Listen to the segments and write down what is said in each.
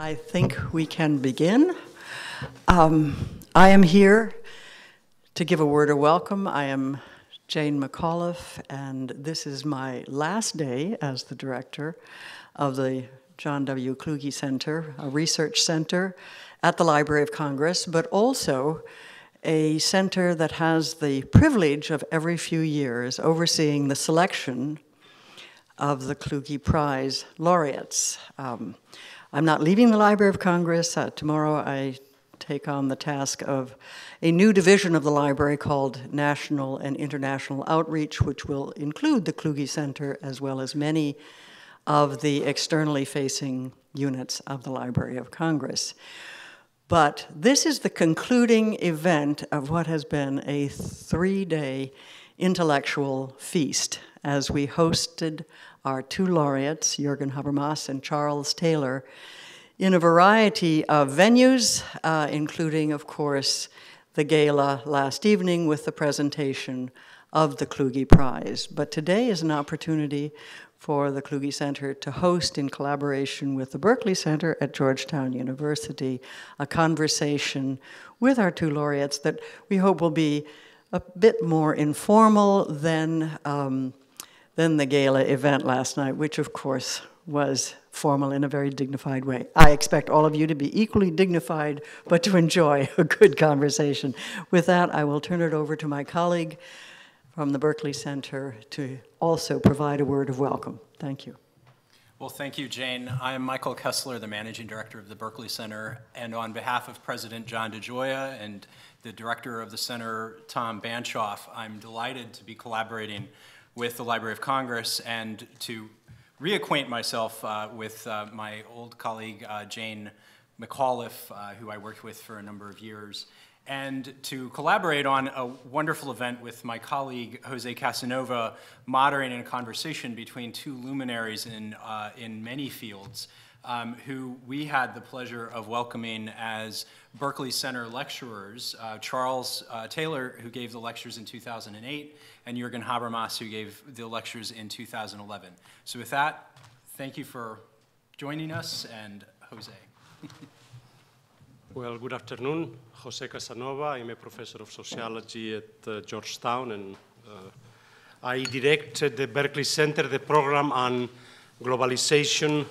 I think we can begin. Um, I am here to give a word of welcome. I am Jane McAuliffe, and this is my last day as the director of the John W. Kluge Center, a research center at the Library of Congress, but also a center that has the privilege of every few years overseeing the selection of the Kluge Prize laureates. Um, I'm not leaving the Library of Congress. Uh, tomorrow I take on the task of a new division of the library called National and International Outreach, which will include the Kluge Center as well as many of the externally facing units of the Library of Congress. But this is the concluding event of what has been a three day intellectual feast as we hosted our two laureates, Jürgen Habermas and Charles Taylor, in a variety of venues, uh, including, of course, the gala last evening with the presentation of the Kluge Prize. But today is an opportunity for the Kluge Center to host, in collaboration with the Berkley Center at Georgetown University, a conversation with our two laureates that we hope will be a bit more informal than um, than the gala event last night, which of course was formal in a very dignified way. I expect all of you to be equally dignified, but to enjoy a good conversation. With that, I will turn it over to my colleague from the Berkley Center to also provide a word of welcome. Thank you. Well, thank you, Jane. I'm Michael Kessler, the Managing Director of the Berkley Center, and on behalf of President John DeGioia and the Director of the Center, Tom Banchoff, I'm delighted to be collaborating with the Library of Congress and to reacquaint myself uh, with uh, my old colleague uh, Jane McAuliffe, uh, who I worked with for a number of years, and to collaborate on a wonderful event with my colleague Jose Casanova, moderating a conversation between two luminaries in, uh, in many fields um, who we had the pleasure of welcoming as Berkley Center lecturers, uh, Charles Taylor, who gave the lectures in 2008, and Jürgen Habermas, who gave the lectures in 2011. So with that, thank you for joining us, and Jose. well, good afternoon. Jose Casanova. I'm a professor of sociology at uh, Georgetown, and uh, I direct the Berkley Center the program on globalization,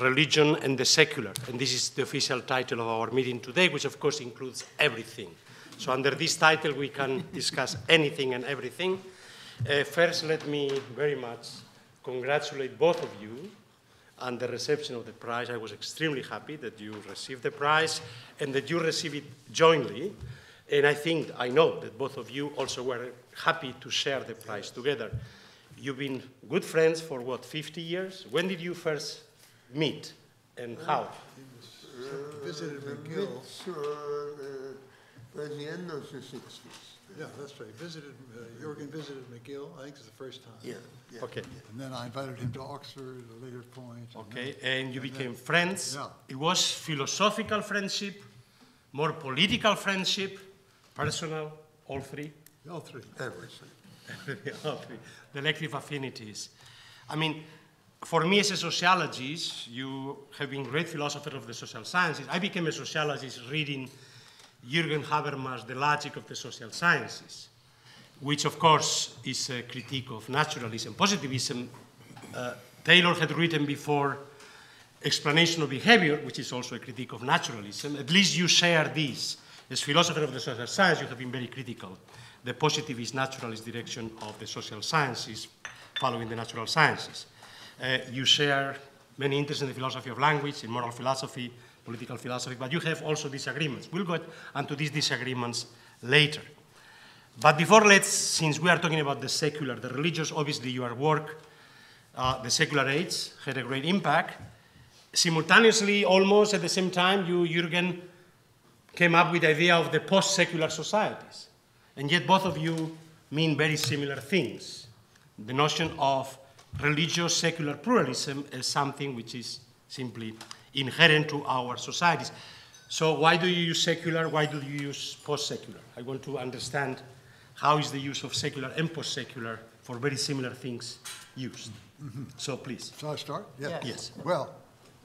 religion and the secular. And this is the official title of our meeting today, which of course includes everything. So under this title, we can discuss anything and everything. Uh, first, let me very much congratulate both of you on the reception of the prize. I was extremely happy that you received the prize and that you received it jointly. And I think, I know that both of you also were happy to share the prize together. You've been good friends for what, 50 years? When did you first meet and how? Uh, visited McGill. Uh, by the end of the 60s. Yeah, that's right. Visited, uh, Jürgen visited McGill, I think it's the first time. Yeah, yeah. Okay. And then I invited him to Oxford at a later point. Okay, and you became friends. Yeah. It was philosophical friendship, more political friendship, personal, all three? All three. Everything. all three. The elective affinities. I mean, for me as a sociologist, you have been great philosopher of the social sciences. I became a sociologist reading Jürgen Habermas' The Logic of the Social Sciences, which of course is a critique of naturalism. Positivism, uh, Taylor had written before Explanation of Behavior, which is also a critique of naturalism. At least you share this. As philosopher of the social science, you have been very critical. The positivist naturalist direction of the social sciences following the natural sciences. Uh, you share many interests in the philosophy of language, in moral philosophy, political philosophy, but you have also disagreements. We'll go into these disagreements later. But before let's, since we are talking about the secular, the religious, obviously your work, uh, the secular age, had a great impact. Simultaneously, almost at the same time, you, Jürgen, came up with the idea of the post-secular societies. And yet both of you mean very similar things. The notion of religious secular pluralism is something which is simply inherent to our societies. So why do you use secular? Why do you use post-secular? I want to understand how is the use of secular and post-secular for very similar things used. Mm -hmm. So please. Shall I start? Yeah. Yes. yes. Well,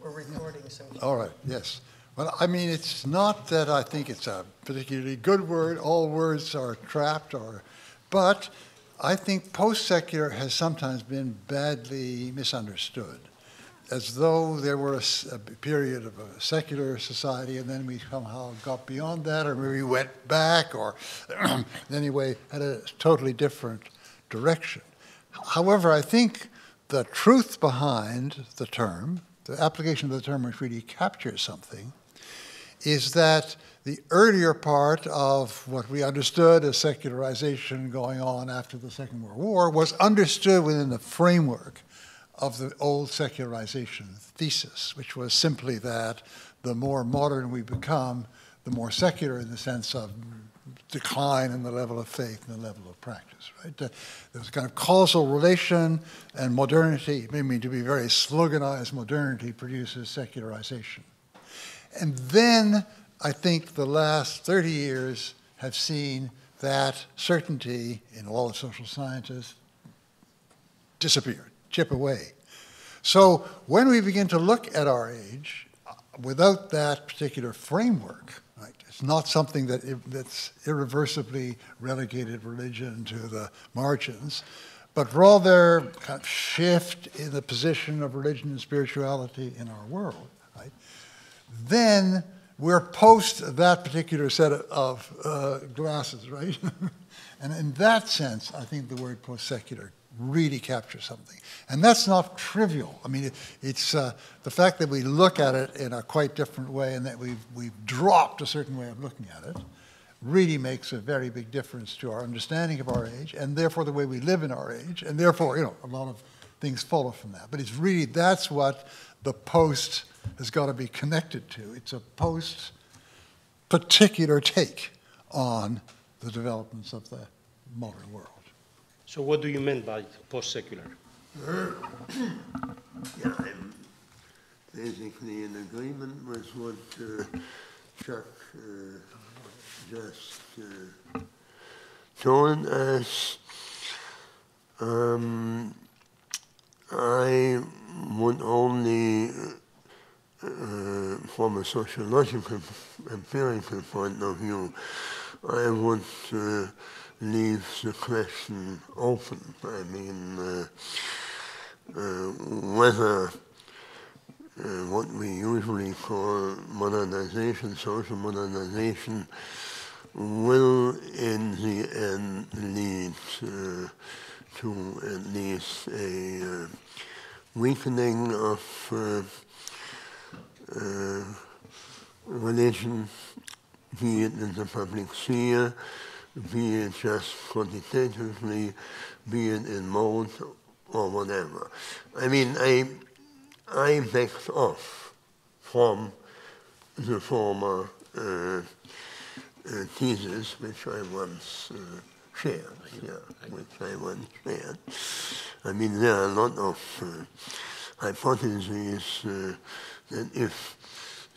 We're recording, so. All right, yes. Well, I mean, it's not that I think it's a particularly good word, all words are trapped, or, but I think post-secular has sometimes been badly misunderstood, as though there were a period of a secular society and then we somehow got beyond that, or maybe went back, or anyway, had a totally different direction. However, I think the truth behind the term, the application of the term which really captures something, is that the earlier part of what we understood as secularization going on after the Second World War was understood within the framework of the old secularization thesis, which was simply that the more modern we become, the more secular in the sense of decline in the level of faith and the level of practice, right? There's a kind of causal relation, and modernity, I mean, to be very sloganized, modernity produces secularization. And then I think the last 30 years have seen that certainty in all of social sciences disappear, chip away. So when we begin to look at our age uh, without that particular framework, right, it's not something that that's irreversibly relegated religion to the margins, but rather kind of shift in the position of religion and spirituality in our world, right? then we're post that particular set of, uh, glasses, right? and in that sense, I think the word post secular really capture something. And that's not trivial. I mean, it, it's uh, the fact that we look at it in a quite different way and that we've, we've dropped a certain way of looking at it really makes a very big difference to our understanding of our age and therefore the way we live in our age. And therefore, you know, a lot of things follow from that. But it's really, that's what the post has got to be connected to. It's a post particular take on the developments of the modern world. So what do you mean by post-secular? Yeah, I'm basically in agreement with what uh, Chuck uh, just uh, told us. Um, I would only, uh, from a sociological, empirical point of view, I would uh, leave the question open. I mean, uh, uh, whether uh, what we usually call modernization, social modernization, will in the end lead uh, to at least a uh, weakening of uh, uh, religion, be it in the public sphere, be it just quantitatively, be it in mode or whatever. I mean, I, I backed off from the former uh, uh, thesis which I once uh, shared, yeah, which I once shared. I mean, there are a lot of uh, hypotheses uh, that if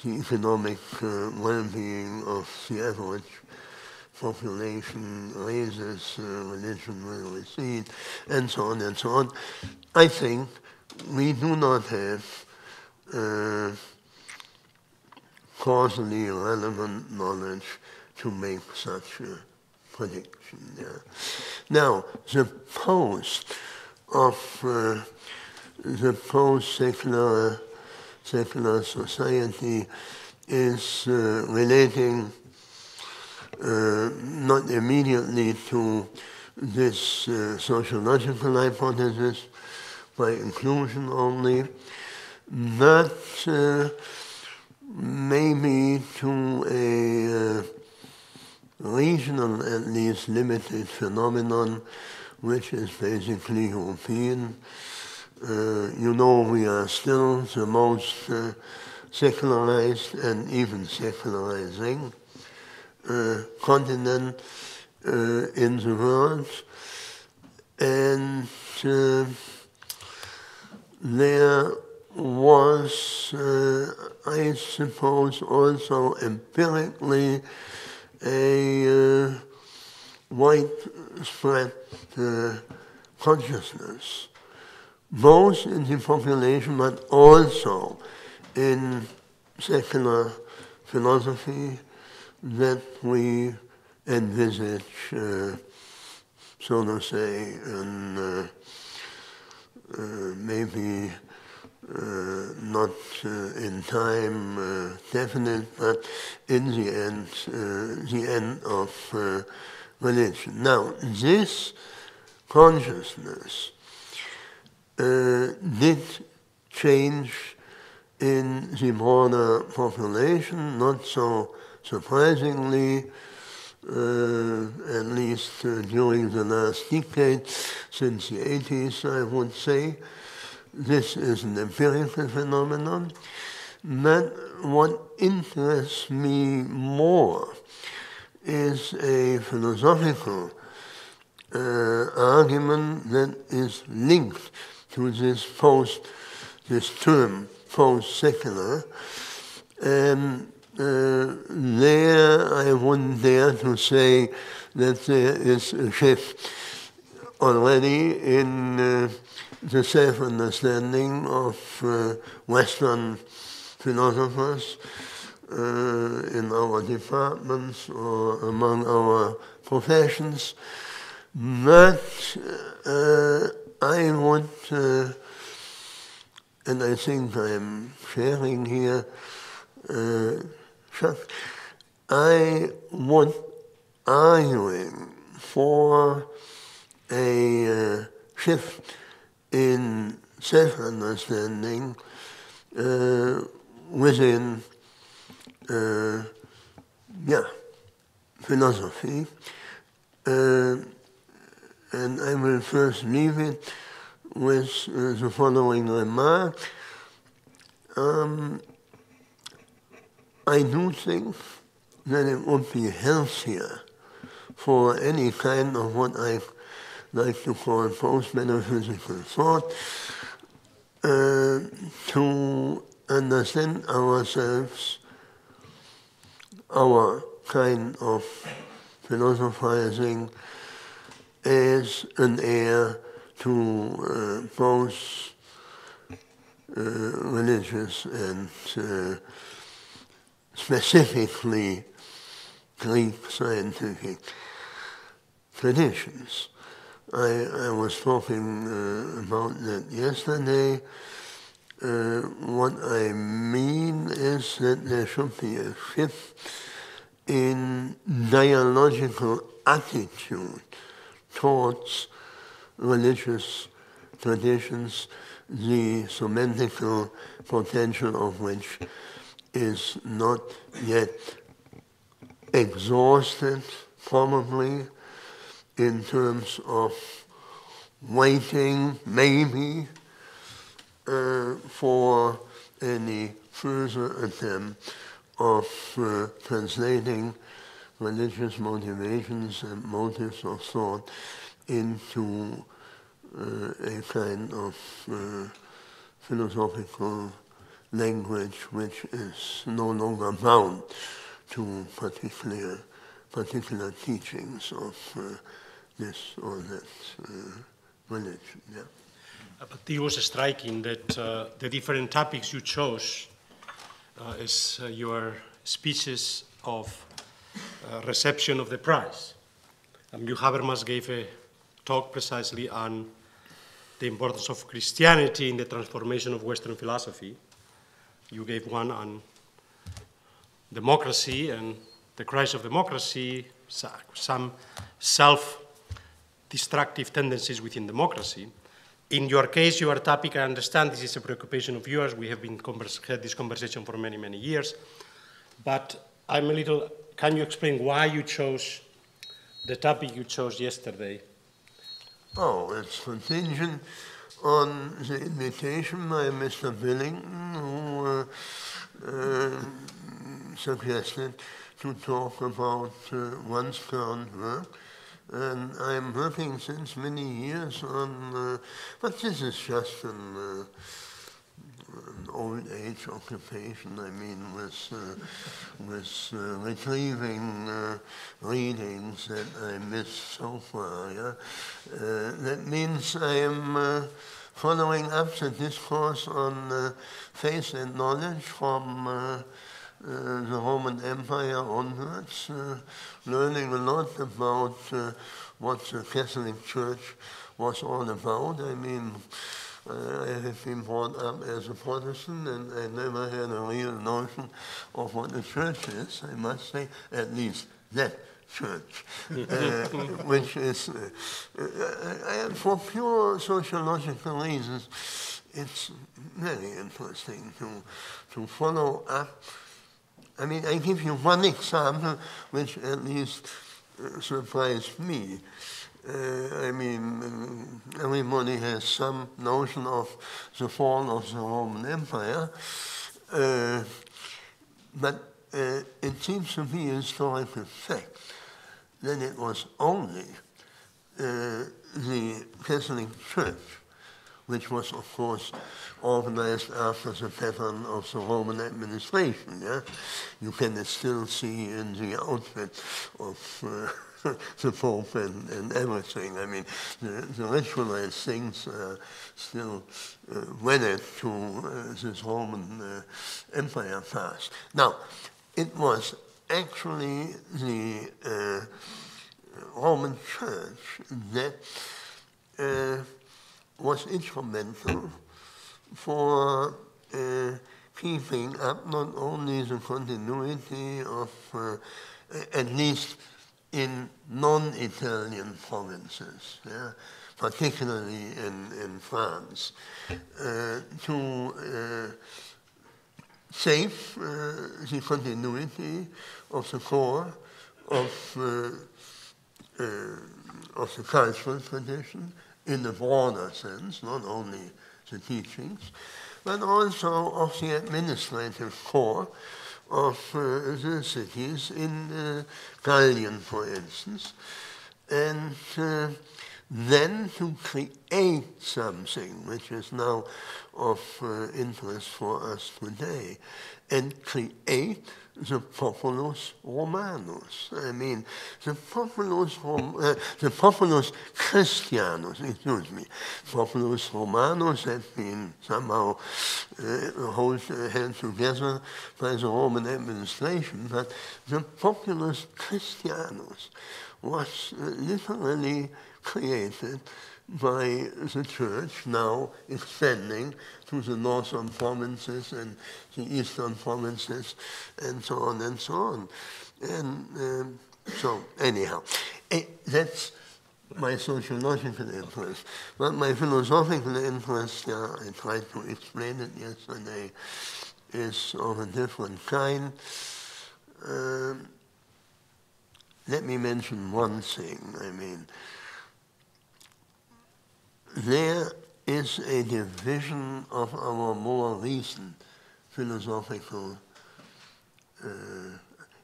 the economic uh, well-being of the average population raises, uh, religion will recede, and so on and so on. I think we do not have uh, causally relevant knowledge to make such a prediction. Yeah. Now, the post of uh, the post-secular secular society is uh, relating uh, not immediately to this uh, sociological hypothesis by inclusion only, but uh, maybe to a uh, regional, at least limited phenomenon, which is basically European. Uh, you know, we are still the most uh, secularized and even secularizing continent uh, in the world. And uh, there was, uh, I suppose, also empirically a uh, widespread uh, consciousness, both in the population but also in secular philosophy that we envisage, uh, so to say, and uh, uh, maybe uh, not uh, in time definite, but in the end, the end of religion. Now, this consciousness did change in the broader population, not so surprisingly, uh, at least uh, during the last decade, since the 80s, I would say. This is an empirical phenomenon. But what interests me more is a philosophical uh, argument that is linked to this post, this term, post-secular. And uh, there I wouldn't dare to say that there is a shift already in uh, the self-understanding of uh, Western philosophers uh, in our departments or among our professions. But uh, I would, uh, and I think I'm sharing here, uh, I would arguing for a uh, shift in self-understanding uh, within, uh, yeah, philosophy. Uh, and I will first leave it with uh, the following remark. Um, I do think that it would be healthier for any kind of what I like to call post-metaphysical thought, uh, to understand ourselves, our kind of philosophizing as an heir to uh, both uh, religious and uh, specifically Greek scientific traditions. I, I was talking uh, about that yesterday. Uh, what I mean is that there should be a shift in dialogical attitude towards religious traditions, the semantical potential of which is not yet exhausted, probably, in terms of waiting, maybe, uh, for any further attempt of uh, translating religious motivations and motives of thought into uh, a kind of uh, philosophical language which is no longer bound to particular particular teachings of uh, this or that uh, religion. Yeah. Uh, but it was striking that uh, the different topics you chose uh, as uh, your speeches of reception of the prize. Um, you Habermas gave a talk precisely on the importance of Christianity in the transformation of Western philosophy. You gave one on democracy and the crisis of democracy, some self destructive tendencies within democracy. In your case, your topic, I understand this is a preoccupation of yours. We have been had this conversation for many, many years. But I'm a little, can you explain why you chose the topic you chose yesterday? Oh, it's contingent on the invitation by Mr. Billington, who uh, uh, suggested to talk about uh, one's current work. And I'm working since many years on, uh, but this is just an, old age occupation. I mean, with uh, with uh, retrieving uh, readings that I missed so far. Yeah, uh, that means I am following up the discourse on uh, faith and knowledge from uh, uh, the Roman Empire onwards, uh, learning a lot about uh, what the Catholic Church was all about. I mean, I have been brought up as a Protestant and I never had a real notion of what the church is, I must say, at least that church, uh, which is, uh, uh, for pure sociological reasons, it's very interesting to, to follow up I mean, I give you one example which at least uh, surprised me. Uh, I mean, uh, everybody has some notion of the fall of the Roman Empire, uh, but it seems to be a historical fact that it was only the Catholic Church which was, of course, organized after the pattern of the Roman administration. Yeah? You can still see in the outfit of uh, the Pope and, and everything. I mean, the, the ritualized things uh, still uh, wedded to uh, this Roman uh, Empire past. Now, it was actually the uh, Roman Church that uh, was instrumental for uh, keeping up not only the continuity of, at least in non-Italian provinces, yeah, particularly in, in France, uh, to uh, save uh, the continuity of the core of, uh, of the cultural tradition in the broader sense, not only the teachings, but also of the administrative core of uh, the cities in uh, Gallien, for instance, and uh, then to create something which is now of uh, interest for us today, and create the populus Romanus. I mean, the populus, Rom uh, the populus Christianus, excuse me, populus Romanus had been somehow uh, hold, uh, held together by the Roman administration, but the populus Christianus was uh, literally created by the church now extending to the northern provinces and the eastern provinces and so on and so on. And um, so anyhow, eh, that's my sociological interest. But my philosophical interest, yeah, I tried to explain it yesterday, is of a different kind. Um, let me mention one thing. I mean, there is a division of our more recent philosophical, uh,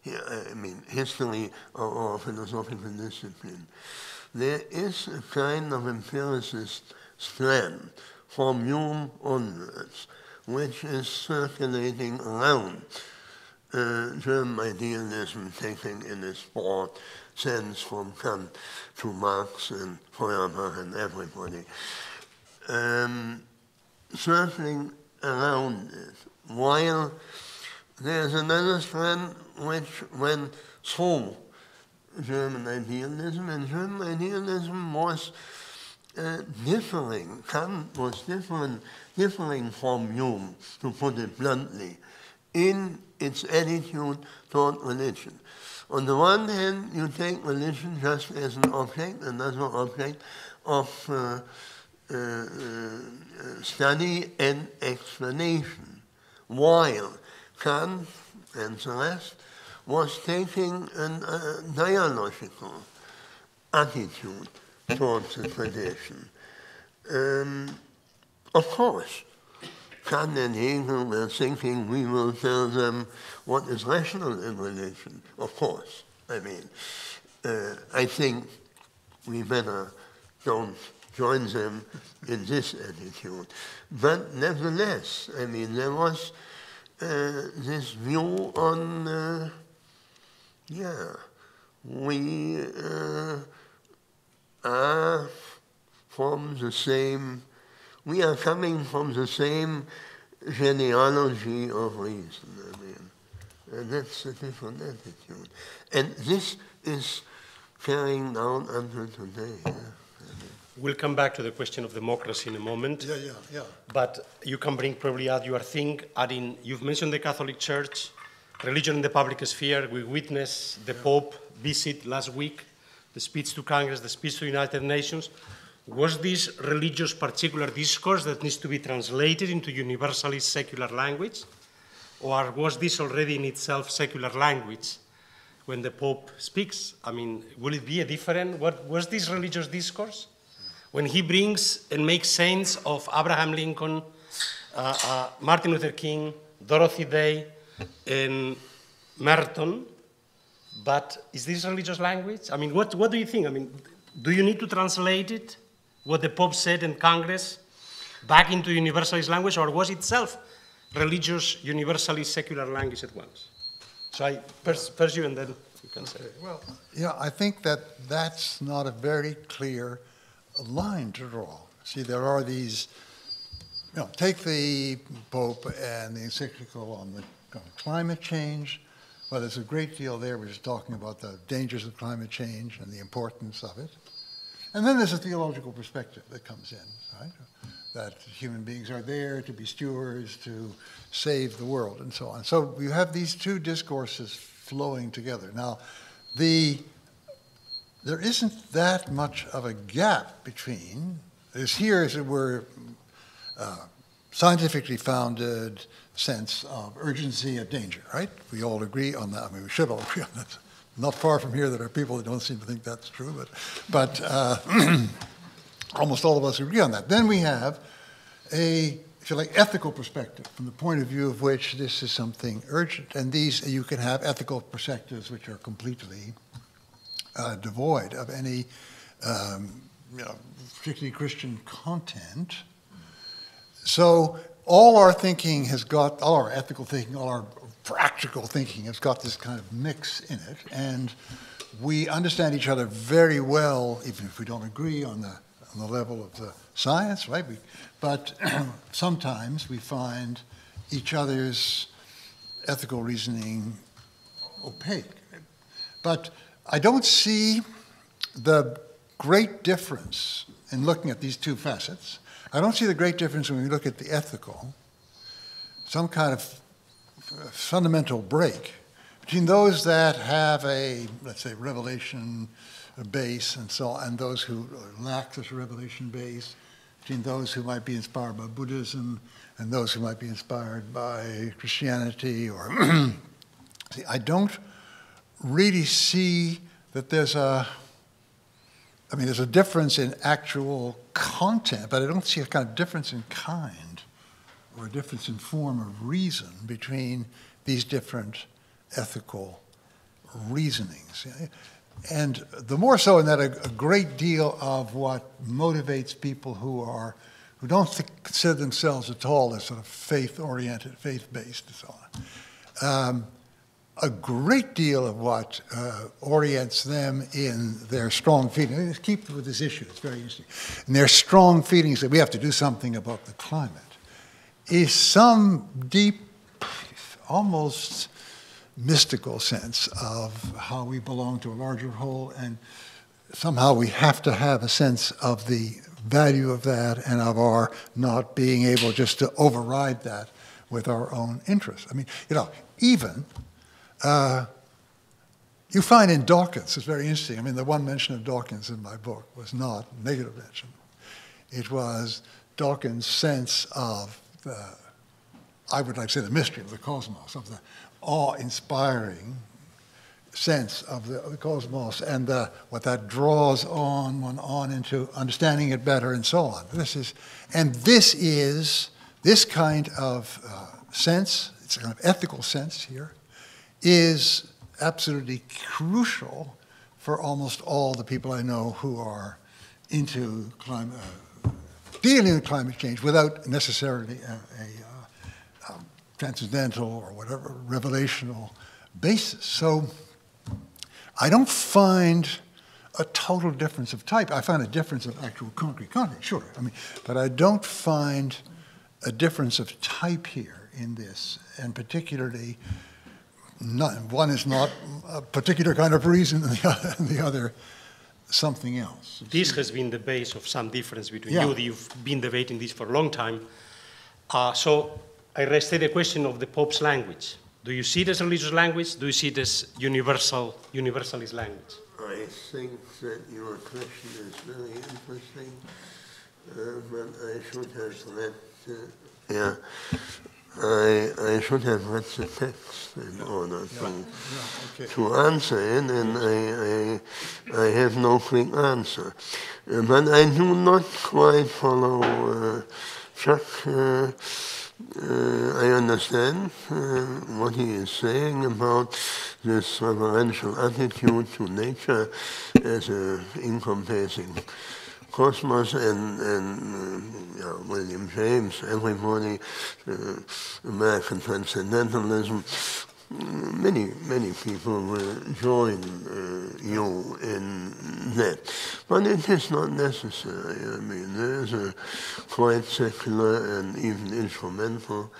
I mean, history of our philosophical discipline. There is a kind of empiricist strand from Hume onwards, which is circulating around uh, German idealism, taking in its broad sense from Kant to Marx and Feuerbach and everybody. Um, circling around it, while there's another strand which went through German idealism, and German idealism was uh, differing, Kant was different, differing from Hume, to put it bluntly, in its attitude toward religion. On the one hand, you take religion just as an object, another object of uh, uh, uh, study and explanation, while Kant and the rest was taking a uh, dialogical attitude towards the tradition. Um, of course, Kant and Hegel were thinking we will tell them what is rational in religion. Of course, I mean, uh, I think we better don't join them in this attitude. But nevertheless, I mean, there was uh, this view on, uh, yeah, we uh, are from the same we are coming from the same genealogy of reason. I mean, and that's a different attitude. And this is carrying down until today. Yeah? We'll come back to the question of democracy in a moment. Yeah, yeah, yeah. But you can bring probably add your thing, adding, you've mentioned the Catholic Church, religion in the public sphere. We witnessed the Pope visit last week, the speech to Congress, the speech to the United Nations. Was this religious particular discourse that needs to be translated into universalist secular language? Or was this already in itself secular language when the Pope speaks? I mean, will it be a different, what was this religious discourse? When he brings and makes saints of Abraham Lincoln, uh, uh, Martin Luther King, Dorothy Day, and Merton, but is this religious language? I mean, what, what do you think? I mean, do you need to translate it, what the Pope said in Congress, back into universalist language, or was itself religious, universalist, secular language at once? So I first, first you and then you can say. Well, yeah, I think that that's not a very clear line to draw. See, there are these, you know, take the Pope and the encyclical on the on climate change. Well, there's a great deal there, which is talking about the dangers of climate change and the importance of it. And then there's a theological perspective that comes in, right? That human beings are there to be stewards, to save the world, and so on. So you have these two discourses flowing together. Now, the there isn't that much of a gap between this here, as it were, uh, scientifically founded sense of urgency of danger, right? We all agree on that. I mean, we should all agree on that. Not far from here, there are people that don't seem to think that's true, but, but uh, almost all of us agree on that. Then we have a, if you like, ethical perspective from the point of view of which this is something urgent. And these, you can have ethical perspectives which are completely uh, devoid of any, um, you know, particularly Christian content. So all our thinking has got, all our ethical thinking, all our practical thinking has got this kind of mix in it, and we understand each other very well, even if we don't agree on the, on the level of the science, right? We, but sometimes we find each other's ethical reasoning opaque. But I don't see the great difference in looking at these two facets. I don't see the great difference when we look at the ethical, some kind of fundamental break between those that have a, let's say, revelation base and so on, and those who lack this revelation base, between those who might be inspired by Buddhism and those who might be inspired by Christianity or see, I don't really see that there's a I mean, there's a difference in actual content, but I don't see a kind of difference in kind or difference in form of reason between these different ethical reasonings. And the more so in that a, a great deal of what motivates people who are who don't th- consider themselves at all as sort of faith-oriented, faith-based, and so on. Um, a great deal of what uh, orients them in their strong feelings. Keep with this issue, it's very interesting. In their strong feelings that we have to do something about the climate is some deep, almost mystical sense of how we belong to a larger whole, and somehow we have to have a sense of the value of that and of our not being able just to override that with our own interests. I mean, you know, even uh, you find in Dawkins, it's very interesting. I mean, the one mention of Dawkins in my book was not negative mention. It was Dawkins' sense of the, I would like to say, the mystery of the cosmos, of the awe-inspiring sense of the, of the cosmos and the, what that draws on one on into understanding it better and so on. This is, and this is this kind of uh, sense. It's a kind of ethical sense here is absolutely crucial for almost all the people I know who are into climate, uh, dealing with climate change without necessarily a, a, a transcendental or whatever revelational basis. So I don't find a total difference of type. I find a difference of actual concrete content, sure. I mean, but I don't find a difference of type here in this, and particularly, not, one is not a particular kind of reason, and the other, and the other something else. This has been the base of some difference between Yeah. you. You've been debating this for a long time. Uh, so I restate the question of the Pope's language. Do you see it as religious language? Do you see it as universal, universalist language? I think that your question is very interesting, uh, but I should have read, uh, yeah, I, I should have read the text in order to, okay. to answer it, and I, I, I have no quick answer. Uh, but I do not quite follow uh, Chuck. Uh, uh, I understand uh, what he is saying about this reverential attitude to nature as an encompassing cosmos and, and uh, yeah, William James, everybody, uh, American transcendentalism. Many, many people will join uh, you in that. But it is not necessary. I mean, there is a quite secular and even instrumental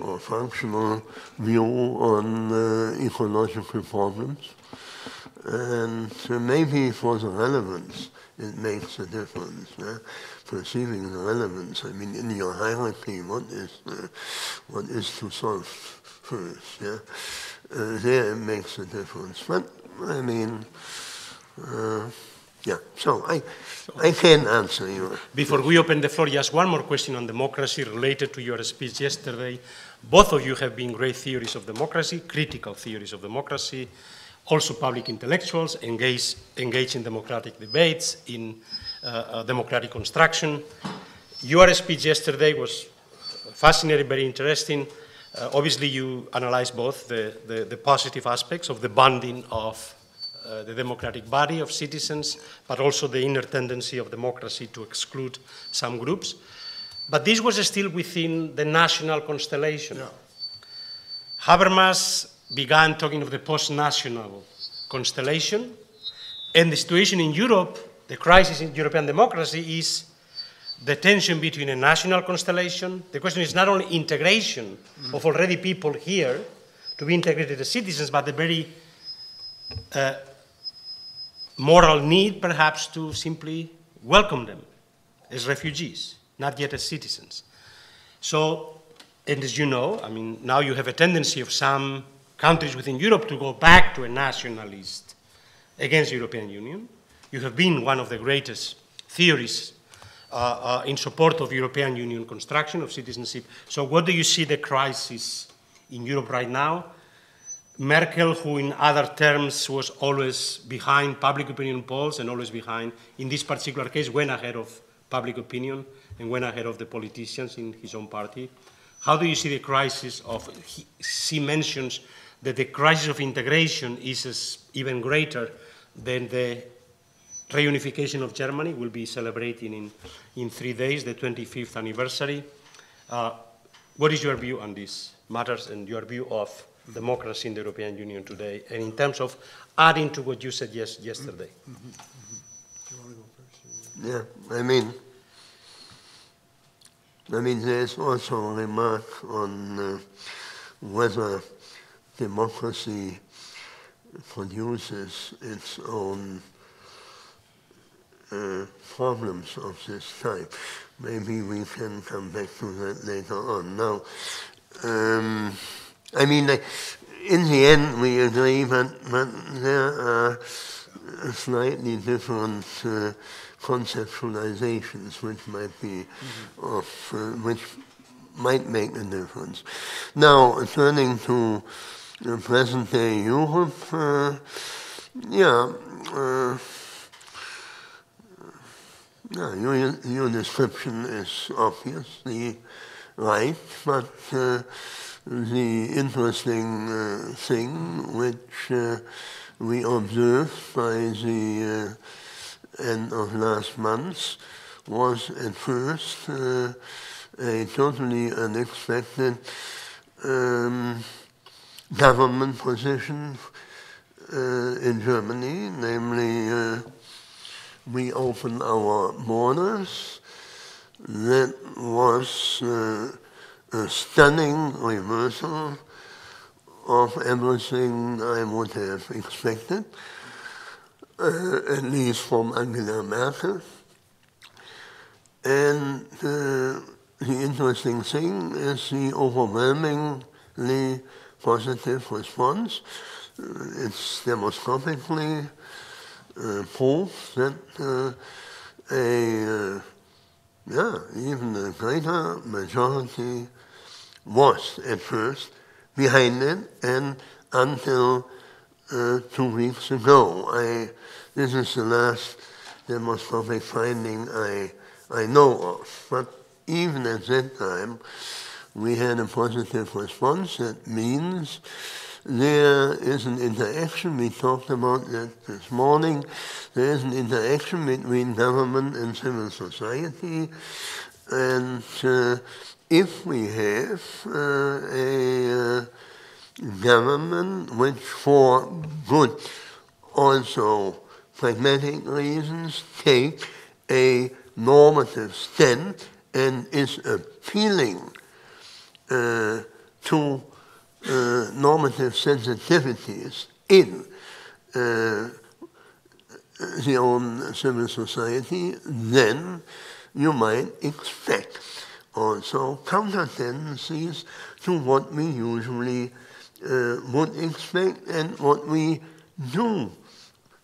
or functional view on uh, ecological problems. And uh, maybe for the relevance, it makes a difference. Perceiving the relevance. I mean, in your hierarchy, what is uh, what is to solve first? Yeah, uh, there it makes a difference. But I mean, uh, yeah. So I I can answer you. Before we open the floor, just one more question on democracy related to your speech yesterday. Both of you have been great theories of democracy, critical theories of democracy, also public intellectuals, engage, engaged in democratic debates, in uh, uh, democratic construction. Your speech yesterday was fascinating, very interesting. Uh, obviously, you analyzed both the, the, the positive aspects of the bonding of uh, the democratic body of citizens, but also the inner tendency of democracy to exclude some groups. But this was still within the national constellation. Habermas began talking of the post national constellation, and the situation in Europe, the crisis in European democracy, is the tension between a national constellation. The question is not only integration of already people here to be integrated as citizens, but the very uh, moral need, perhaps, to simply welcome them as refugees, not yet as citizens. So, and as you know, I mean, now you have a tendency of some countries within Europe to go back to a nationalist against the European Union. You have been one of the greatest theorists uh, uh, in support of European Union construction of citizenship. So, what do you see the crisis in Europe right now? Merkel, who in other terms was always behind public opinion polls and always behind, in this particular case, went ahead of public opinion and went ahead of the politicians in his own party. How do you see the crisis of, he, she mentions that the crisis of integration is even greater than the reunification of Germany. We'll be celebrating in, in three days the 25th anniversary. Uh, what is your view on these matters and your view of democracy in the European Union today, and in terms of adding to what you said yes, yesterday? Yeah, I mean, I mean, there's also a remark on uh, whether democracy produces its own uh, problems of this type. Maybe we can come back to that later on. Now, um, I mean, in the end, we agree, but, but there are slightly different uh, conceptualizations which might be of, uh, which might make a difference. Now, turning to uh, present day Europe, uh, yeah, uh, yeah, your, your description is obviously right, but uh, the interesting uh, thing which uh, we observed by the uh, end of last month was at first a totally unexpected um, government position uh, in Germany, namely uh, we open our borders. That was uh, a stunning reversal of everything I would have expected, uh, at least from Angela Merkel. And uh, the interesting thing is the overwhelmingly positive response. Uh, it's demoscopically uh, proof that uh, a, yeah, even a greater majority was at first behind it, and until uh, two weeks ago, I, this is the last demoscopic finding I, I know of. But even at that time, we had a positive response. That means there is an interaction. We talked about that this morning. There is an interaction between government and civil society. And uh, if we have uh, a uh, government which, for good, also pragmatic reasons, take a normative stand and is appealing uh, to uh, normative sensitivities in uh, the own civil society, then you might expect also counter tendencies to what we usually uh, would expect and what we do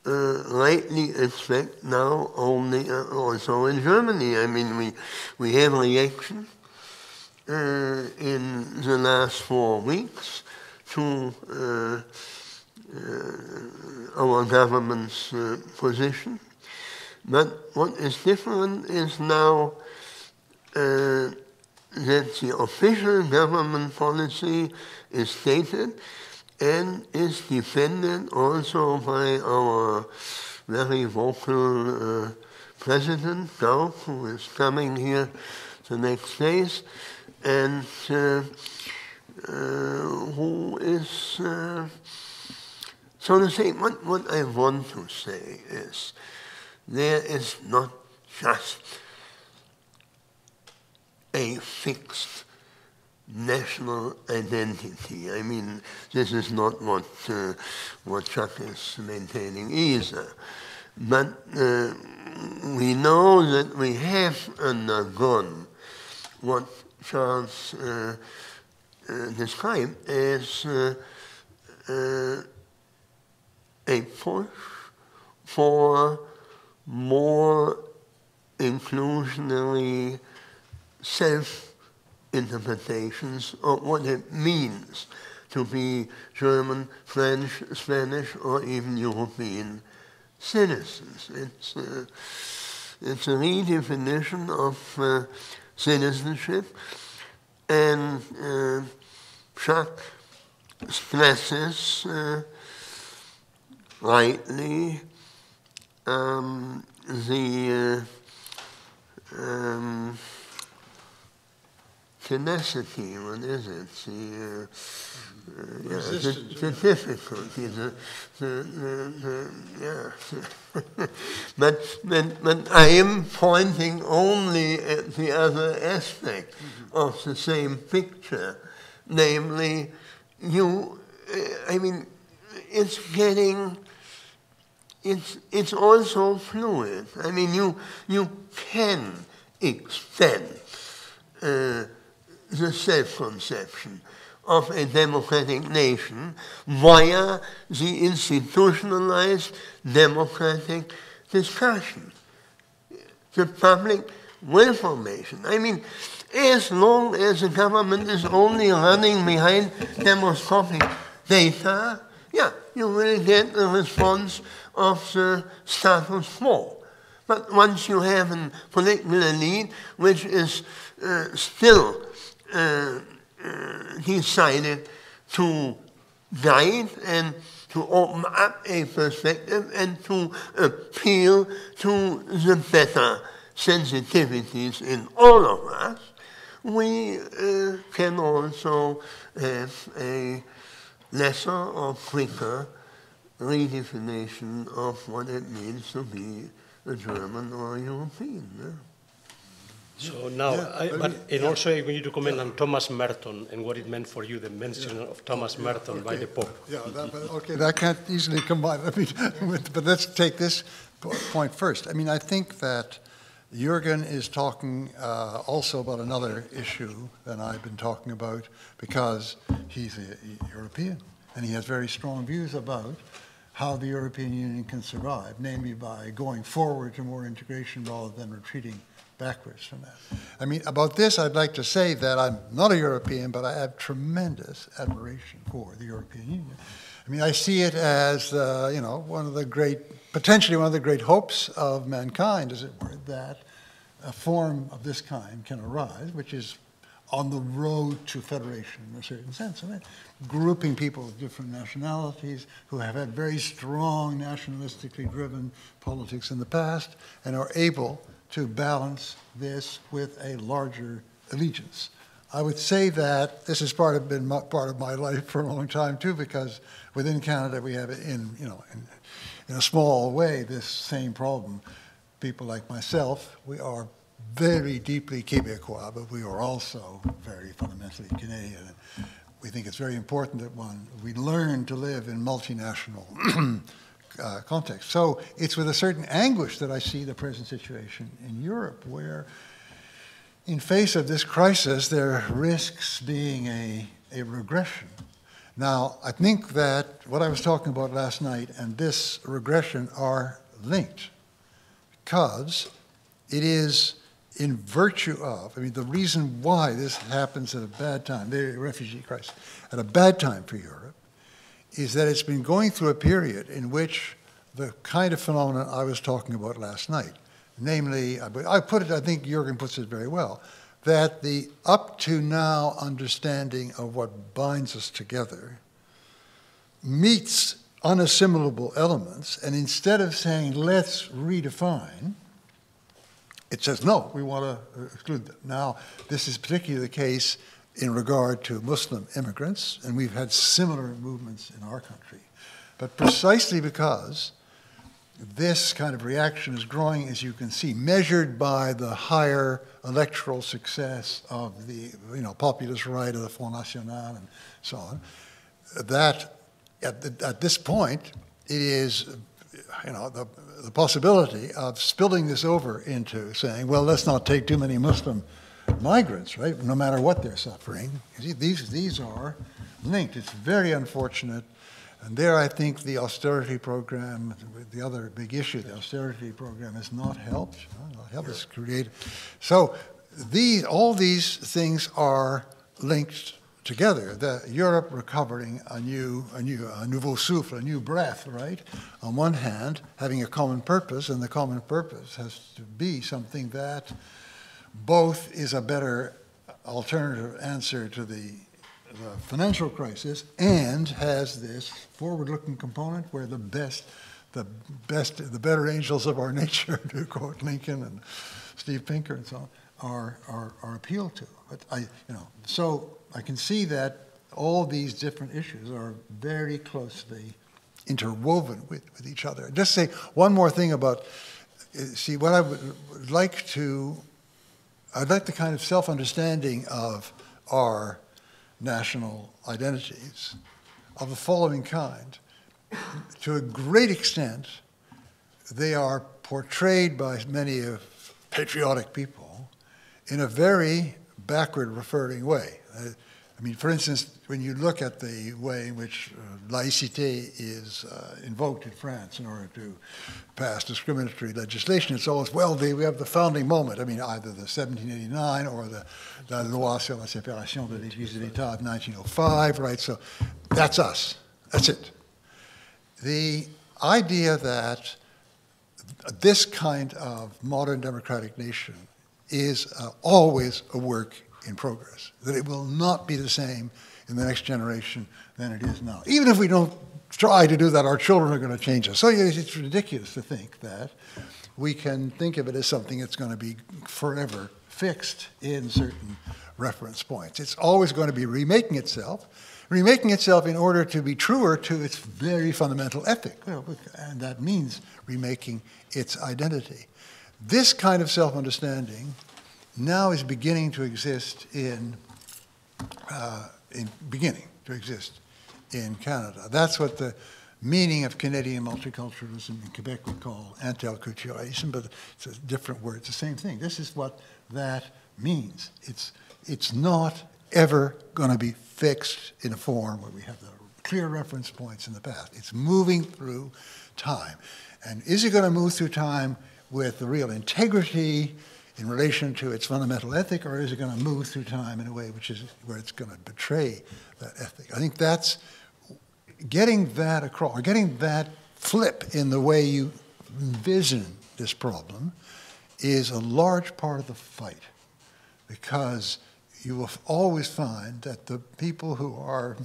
uh, rightly expect now only uh, also in Germany. I mean, we, we have reaction uh, in the last four weeks to uh, uh, our government's uh, position. But what is different is now uh, that the official government policy is stated and is defended also by our very vocal uh, president, Gauck, who is coming here the next days, and uh, uh, who is, uh, so to say, what, what I want to say is there is not just a fixed national identity. I mean, this is not what uh, what Chuck is maintaining either. But uh, we know that we have undergone what Charles uh, uh described as uh, uh, a push for more inclusionary self interpretations of what it means to be German, French, Spanish, or even European citizens. It's, uh, it's a redefinition of uh, citizenship, and uh, Jacques stresses uh, rightly um, the uh, um, tenacity, what is it? The, uh, uh, yeah, the, the difficulty, the, the, the, yeah. but, but, but I am pointing only at the other aspect mm-hmm. of the same picture, namely, you, I mean, it's getting, it's, it's also fluid. I mean, you, you can extend uh, the self-conception of a democratic nation via the institutionalized democratic discussion, the public will formation. I mean, as long as the government is only running behind demoscopic data, yeah, you will get the response of the status quo. But once you have a political elite which is uh, still uh, uh, decided to guide and to open up a perspective and to appeal to the better sensitivities in all of us, we uh, can also have a lesser or quicker redefinition of what it means to be a German or a European. Yeah? So now, Yeah, I, but and also I want you to comment on Thomas Merton and what it meant for you, the mention of Thomas Merton by the Pope. Yeah, that, but, okay, that can't easily combine. I mean, with, but let's take this point first. I mean, I think that Jürgen is talking uh, also about another issue than I've been talking about because he's a, a European and he has very strong views about how the European Union can survive, namely by going forward to more integration rather than retreating backwards from that. I mean, about this, I'd like to say that I'm not a European, but I have tremendous admiration for the European Union. I mean, I see it as, uh, you know, one of the great, potentially one of the great hopes of mankind, as it were, that a form of this kind can arise, which is on the road to federation in a certain sense. I mean, grouping people of different nationalities who have had very strong nationalistically driven politics in the past and are able to balance this with a larger allegiance. I would say that this has part of been my, part of my life for a long time too, because within Canada we have in you know in, in a small way this same problem. People like myself, we are very deeply Quebecois, but we are also very fundamentally Canadian. We think it's very important that one we learn to live in multinational uh, context. So it's with a certain anguish that I see the present situation in Europe, where in face of this crisis, there risks being a, a regression. Now, I think that what I was talking about last night and this regression are linked because it is in virtue of, I mean, the reason why this happens at a bad time, the refugee crisis, at a bad time for Europe, is that it's been going through a period in which the kind of phenomenon I was talking about last night, namely, I put it, I think Jürgen puts it very well, that the up to now understanding of what binds us together meets unassimilable elements, and instead of saying, let's redefine, it says, no, we want to uh, exclude them. Now, this is particularly the case in regard to Muslim immigrants, and we've had similar movements in our country. But precisely because this kind of reaction is growing, as you can see, measured by the higher electoral success of the you know, populist right of the Front National and so on, that at, the, at this point, it is you know, the, the possibility of spilling this over into saying, well, let's not take too many Muslim migrants, right? No matter what they're suffering. These, these are linked. It's very unfortunate. And there, I think the austerity program, the other big issue, the austerity program has not helped. Not helped create. So, these, all these things are linked together. The Europe recovering a new, a new, a nouveau souffle, a new breath, right? On one hand, having a common purpose, and the common purpose has to be something that both is a better alternative answer to the, the financial crisis and has this forward-looking component where the best, the best, the better angels of our nature, to quote Lincoln and Steve Pinker and so on, are, are, are appealed to. But I, you know, so I can see that all these different issues are very closely interwoven with, with each other. Just say one more thing about, uh, see, what I would like to I'd like the kind of self understanding of our national identities of the following kind. To a great extent, they are portrayed by many of patriotic people in a very backward referring way. Uh, I mean, for instance, when you look at the way in which uh, laïcité is uh, invoked in France in order to pass discriminatory legislation, it's always, well, they, we have the founding moment. I mean, either the 1789 or the Loi sur la séparation de l'Église et l'État of 1905, right? So that's us. That's it. The idea that this kind of modern democratic nation is uh, always a work in progress, that it will not be the same in the next generation than it is now. Even if we don't try to do that, our children are going to change us. So it's ridiculous to think that we can think of it as something that's going to be forever fixed in certain reference points. It's always going to be remaking itself, remaking itself in order to be truer to its very fundamental ethic. And that means remaking its identity. This kind of self understanding now is beginning to exist in, uh, in beginning to exist in Canada. That's what the meaning of Canadian multiculturalism in Quebec we call anti-acculturation, but it's a different word. It's the same thing. This is what that means. It's, it's not ever going to be fixed in a form where we have the clear reference points in the past. It's moving through time. And is it going to move through time with the real integrity in relation to its fundamental ethic, or is it going to move through time in a way which is where it's going to betray that ethic? I think that's getting that across, or getting that flip in the way you envision this problem is a large part of the fight because you will always find that the people who are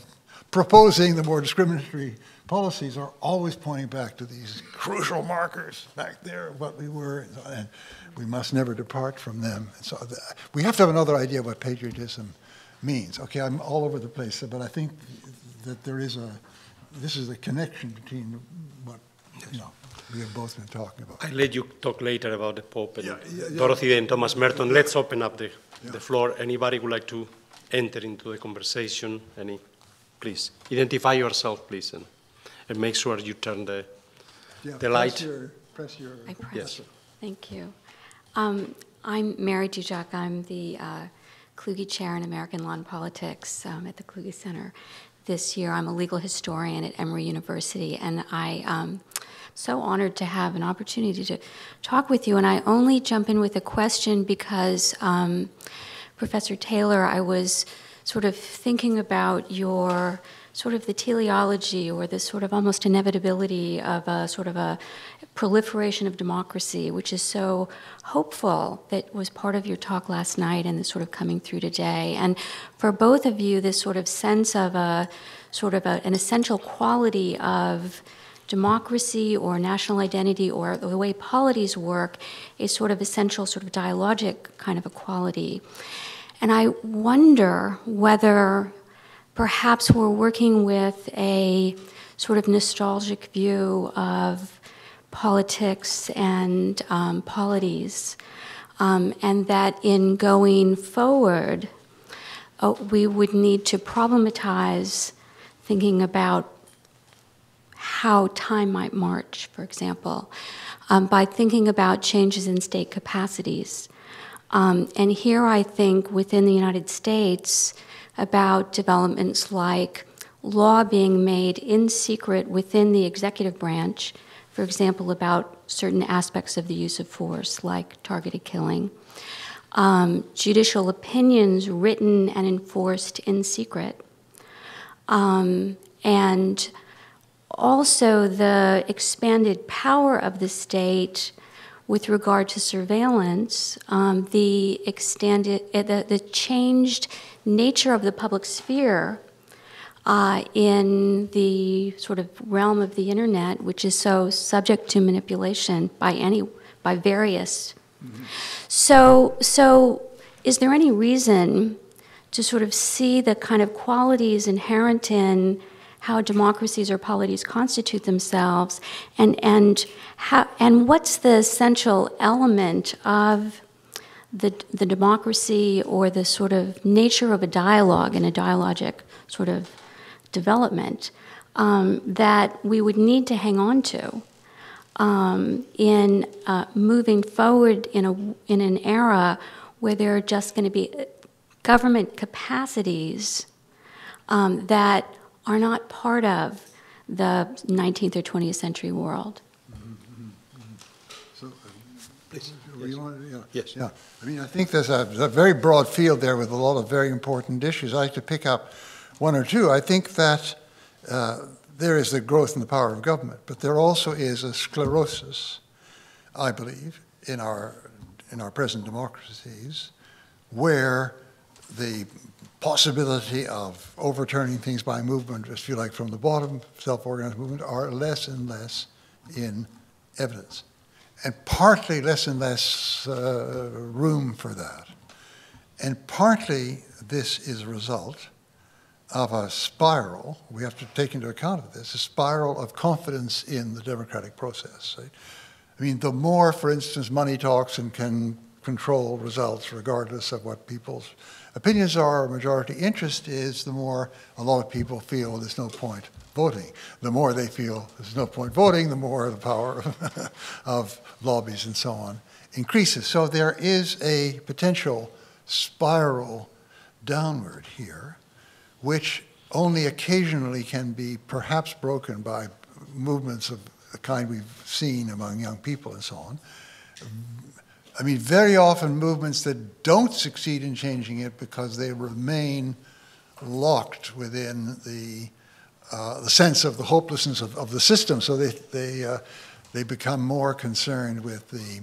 proposing the more discriminatory policies are always pointing back to these crucial markers back there of what we were, and we must never depart from them. So we have to have another idea of what patriotism means. Okay, I'm all over the place, but I think that there is a, this is the connection between what, you know, we have both been talking about. I'll let you talk later about the Pope and Yeah, yeah, yeah. Dorothy and Thomas Merton. Let's open up the, the floor. Anybody would like to enter into the conversation? Any? Please, identify yourself, please, and, and make sure you turn the, Yeah, the press light. your- Press your. I press. Yes. Thank you. Um, I'm Mary Dudziak. I'm the uh, Kluge Chair in American Law and Politics um, at the Kluge Center. This year, I'm a legal historian at Emory University, and I um, so honored to have an opportunity to talk with you. And I only jump in with a question because um, Professor Taylor, I was sort of thinking about your sort of the teleology or the sort of almost inevitability of a sort of a proliferation of democracy, which is so hopeful that was part of your talk last night and is sort of coming through today. And for both of you, this sort of sense of a sort of a, an essential quality of democracy or national identity or the way polities work is sort of essential, sort of dialogic kind of a quality. And I wonder whether perhaps we're working with a sort of nostalgic view of politics and um, polities, um, and that in going forward, uh, we would need to problematize thinking about how time might march, for example, um, by thinking about changes in state capacities. Um, and here I think within the United States about developments like law being made in secret within the executive branch, for example, about certain aspects of the use of force, like targeted killing. Um, judicial opinions written and enforced in secret. Um, and also the expanded power of the state with regard to surveillance, um, the extended, uh, the, the changed nature of the public sphere uh, in the sort of realm of the internet, which is so subject to manipulation by any, by various. So, so is there any reason to sort of see the kind of qualities inherent in how democracies or polities constitute themselves, and and how and what's the essential element of the the democracy or the sort of nature of a dialogue and a dialogic sort of development um, that we would need to hang on to um, in uh, moving forward in a in an era where there are just going to be government capacities um, that are not part of the 19th or 20th century world. So, you want yeah. Yes. Yeah, I mean, I think there's a, a very broad field there with a lot of very important issues. I'd like to pick up one or two. I think that uh, there is the growth in the power of government, but there also is a sclerosis, I believe, in our, in our present democracies, where the possibility of overturning things by movement, if you like, from the bottom, self-organized movement, are less and less in evidence. And partly less and less uh, room for that. And partly this is a result of a spiral, we have to take into account of this, a spiral of confidence in the democratic process. Right? I mean, the more, for instance, money talks and can control results regardless of what people's opinions are or majority interest is, the more a lot of people feel there's no point voting. The more they feel there's no point voting, the more the power of lobbies and so on increases. So there is a potential spiral downward here, which only occasionally can be perhaps broken by movements of the kind we've seen among young people and so on. I mean, very often movements that don't succeed in changing it because they remain locked within the, uh, the sense of the hopelessness of, of the system. So they, they, uh, they become more concerned with the,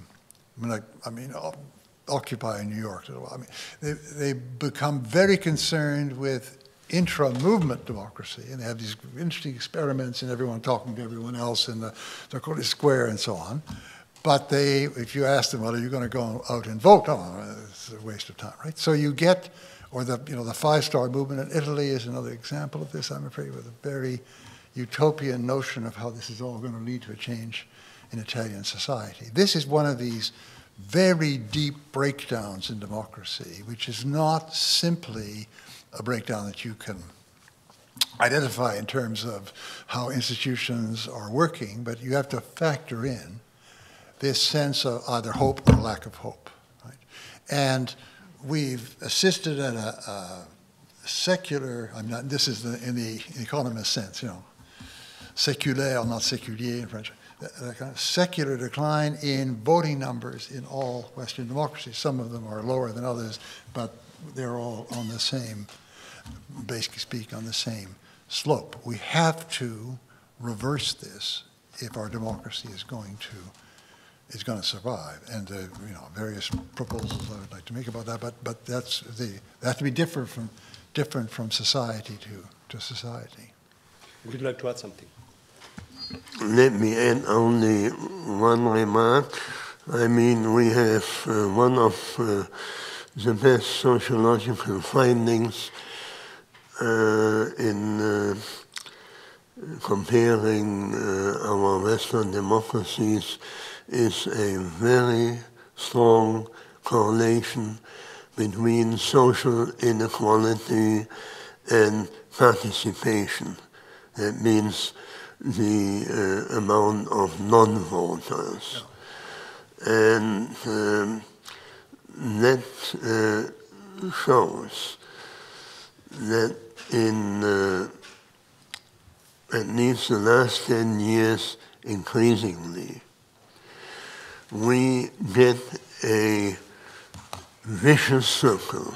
I mean, I, I mean Occupy New York. I mean, they, they become very concerned with intra-movement democracy, and they have these interesting experiments and everyone talking to everyone else in the Tahrir Square and so on. But they, if you ask them, well, are you going to go out and vote? Oh, it's a waste of time, right? So you get, or the, you know, the five-star movement in Italy is another example of this, I'm afraid, with a very utopian notion of how this is all going to lead to a change in Italian society. This is one of these very deep breakdowns in democracy, which is not simply a breakdown that you can identify in terms of how institutions are working, but you have to factor in this sense of either hope or lack of hope. Right? And we've assisted at a, a secular, I'm not, this is the, in the economist sense, you know, séculaire, not séculier in French, kind of secular decline in voting numbers in all Western democracies. Some of them are lower than others, but they're all on the same, basically speak, on the same slope. We have to reverse this if our democracy is going to is going to survive. And uh, you know, various proposals I would like to make about that. But but that's the they have to be different from different from society to to society. Would you like to add something? Let me add only one remark. I mean, we have uh, one of uh, the best sociological findings uh, in uh, comparing uh, our Western democracies is a very strong correlation between social inequality and participation. That means the uh, amount of non-voters. And um, that uh, shows that in uh, at least the last 10 years increasingly, we get a vicious circle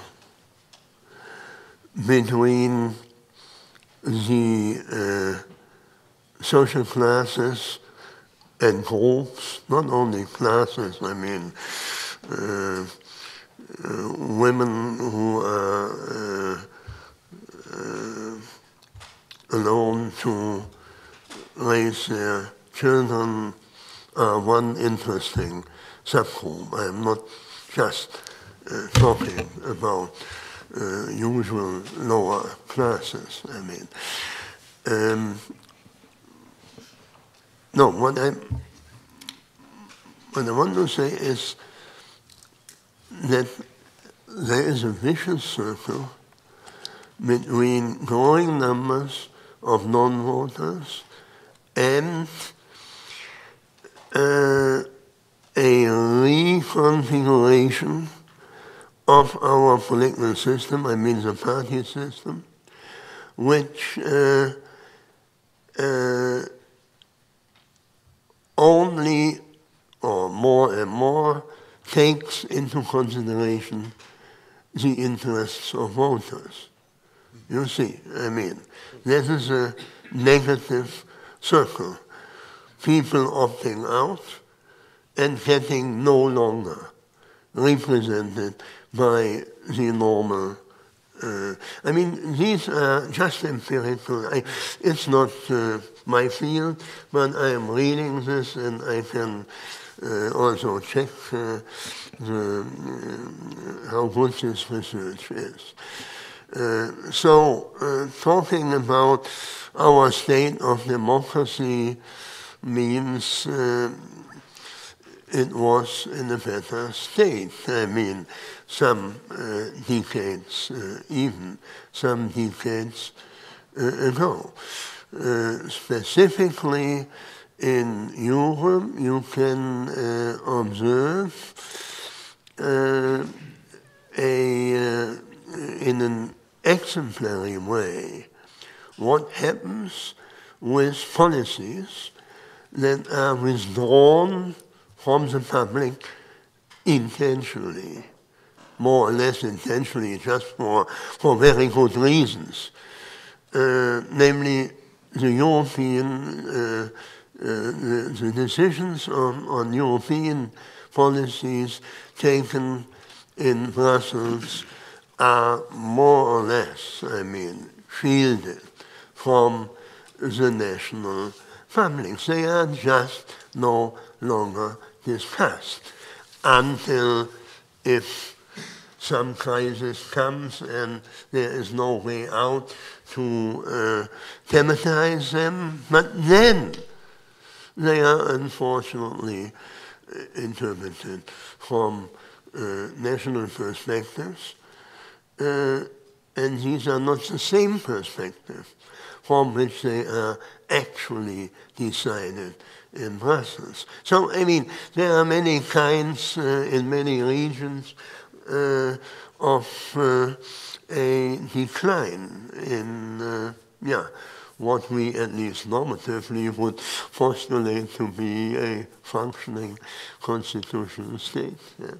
between the uh, social classes and groups, not only classes, I mean, uh, uh, women who are uh, uh, alone to raise their children are one interesting subgroup. I am not just uh, talking about uh, usual lower classes, I mean. Um, no, what I, what I want to say is that there is a vicious circle between growing numbers of non-voters and uh, a reconfiguration of our political system, I mean the party system, which uh, uh, only or more and more takes into consideration the interests of voters. You see, I mean, this is a negative circle. People opting out and getting no longer represented by the normal. Uh, I mean, these are just empirical. I, it's not uh, my field, but I am reading this and I can uh, also check uh, the, uh, how good this research is. Uh, so, talking about our state of democracy means uh, it was in a better state. I mean, some uh, decades, uh, even some decades uh, ago. specifically in Europe, you can observe a in an exemplary way what happens with policies that are withdrawn from the public intentionally, more or less intentionally, just for, for very good reasons. Uh, namely, the European, uh, uh, the, the, decisions on, on European policies taken in Brussels are more or less, I mean, shielded from the national public. They are just no longer discussed until if some crisis comes and there is no way out to uh, thematize them. But then they are unfortunately uh, interpreted from uh, national perspectives uh, and these are not the same perspective from which they are actually decided in Brussels. So, I mean, there are many kinds uh, in many regions uh, of uh, a decline in, uh, yeah, what we at least normatively would postulate to be a functioning constitutional state. Yeah.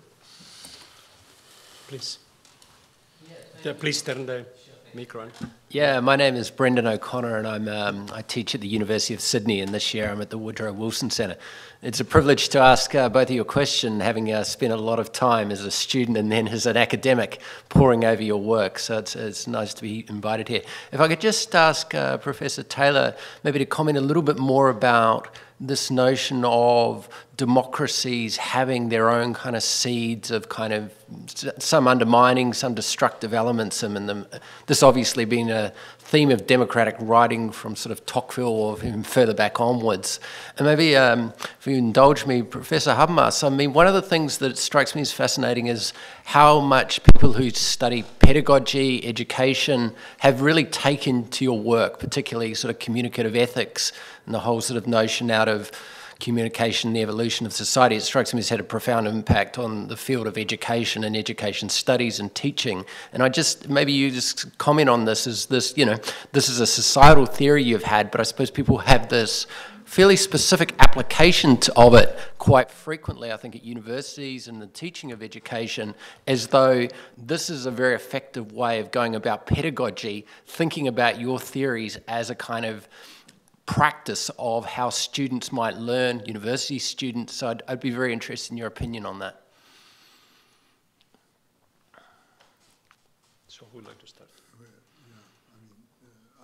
Please. Yeah, please turn the micro on. Yeah, my name is Brendan O'Connor, and I'm um, I teach at the University of Sydney, and this year I'm at the Woodrow Wilson Centre. It's a privilege to ask uh, both of your question, having uh, spent a lot of time as a student and then as an academic poring over your work. So it's, it's nice to be invited here. If I could just ask uh, Professor Taylor maybe to comment a little bit more about this notion of democracies having their own kind of seeds of kind of some undermining, some destructive elements in them. This obviously being a theme of democratic writing from sort of Tocqueville or even further back onwards. And maybe um, if you indulge me, Professor Habermas, I mean, one of the things that strikes me as fascinating is how much people who study pedagogy, education, have really taken to your work, particularly sort of communicative ethics and the whole sort of notion out of communication the evolution of society, it strikes me as had a profound impact on the field of education and education studies and teaching. And I just, maybe you just comment on this as this, you know, this is a societal theory you've had, but I suppose people have this fairly specific application of it quite frequently, I think, at universities and the teaching of education, as though this is a very effective way of going about pedagogy, thinking about your theories as a kind of practice of how students might learn, university students. So I'd, I'd be very interested in your opinion on that. So who would like to start?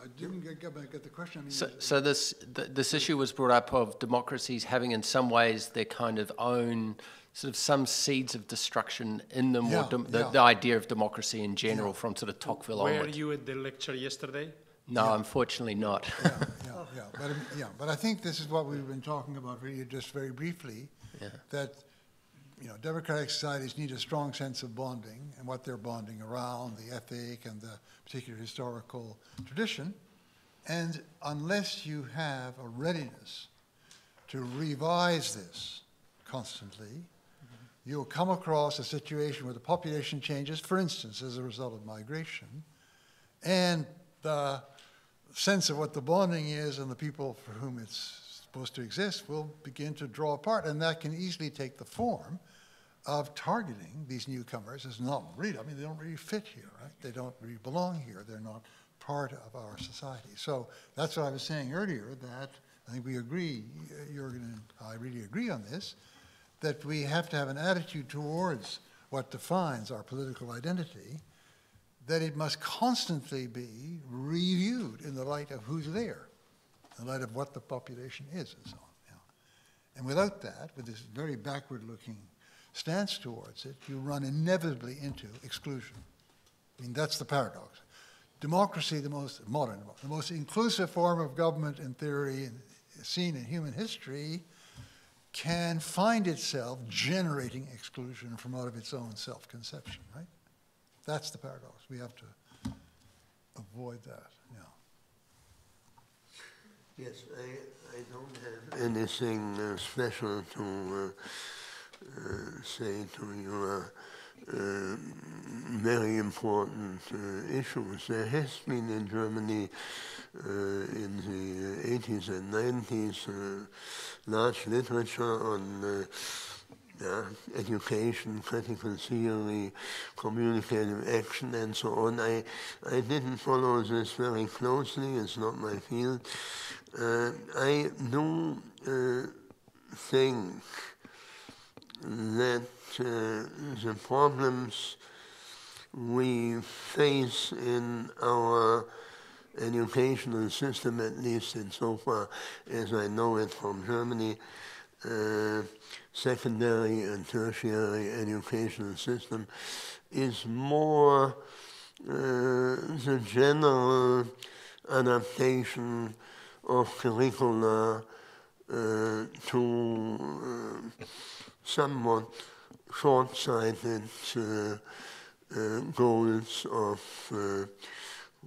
I didn't get, get the question. I mean, so, so this th this issue was brought up of democracies having, in some ways, their kind of own sort of some seeds of destruction in them, yeah, or the, yeah. the, idea of democracy in general yeah. from sort of Tocqueville Were onwards. you at the lecture yesterday? No, yeah. unfortunately not. yeah, yeah, yeah. But, yeah. But I think this is what we've been talking about really just very briefly, yeah. that you know, democratic societies need a strong sense of bonding and what they're bonding around, the ethic and the particular historical tradition. And unless you have a readiness to revise this constantly, mm -hmm. you'll come across a situation where the population changes, for instance, as a result of migration, and the sense of what the bonding is and the people for whom it's supposed to exist will begin to draw apart. And that can easily take the form of targeting these newcomers as not really, I mean, they don't really fit here, right? They don't really belong here. They're not part of our society. So that's what I was saying earlier that I think we agree, Jürgen and I really agree on this, that we have to have an attitude towards what defines our political identity that it must constantly be reviewed in the light of who's there, in the light of what the population is, and so on. Yeah. And without that, with this very backward-looking stance towards it, you run inevitably into exclusion. I mean, that's the paradox. democracy, the most modern, the most inclusive form of government in theory seen in human history, can find itself generating exclusion from out of its own self-conception, right? That's the paradox. We have to avoid that, yeah. Yes, I, I don't have anything uh, special to uh, uh, say to your uh, very important uh, issues. There has been in Germany uh, in the 80s and 90s large literature on education, critical theory, communicative action, and so on. I, I didn't follow this very closely, it's not my field. Uh, I do uh, think that uh, the problems we face in our educational system, at least insofar as I know it from Germany, uh, secondary and tertiary educational system is more uh, the general adaptation of curricula uh, to uh, somewhat short-sighted uh, uh, goals of uh,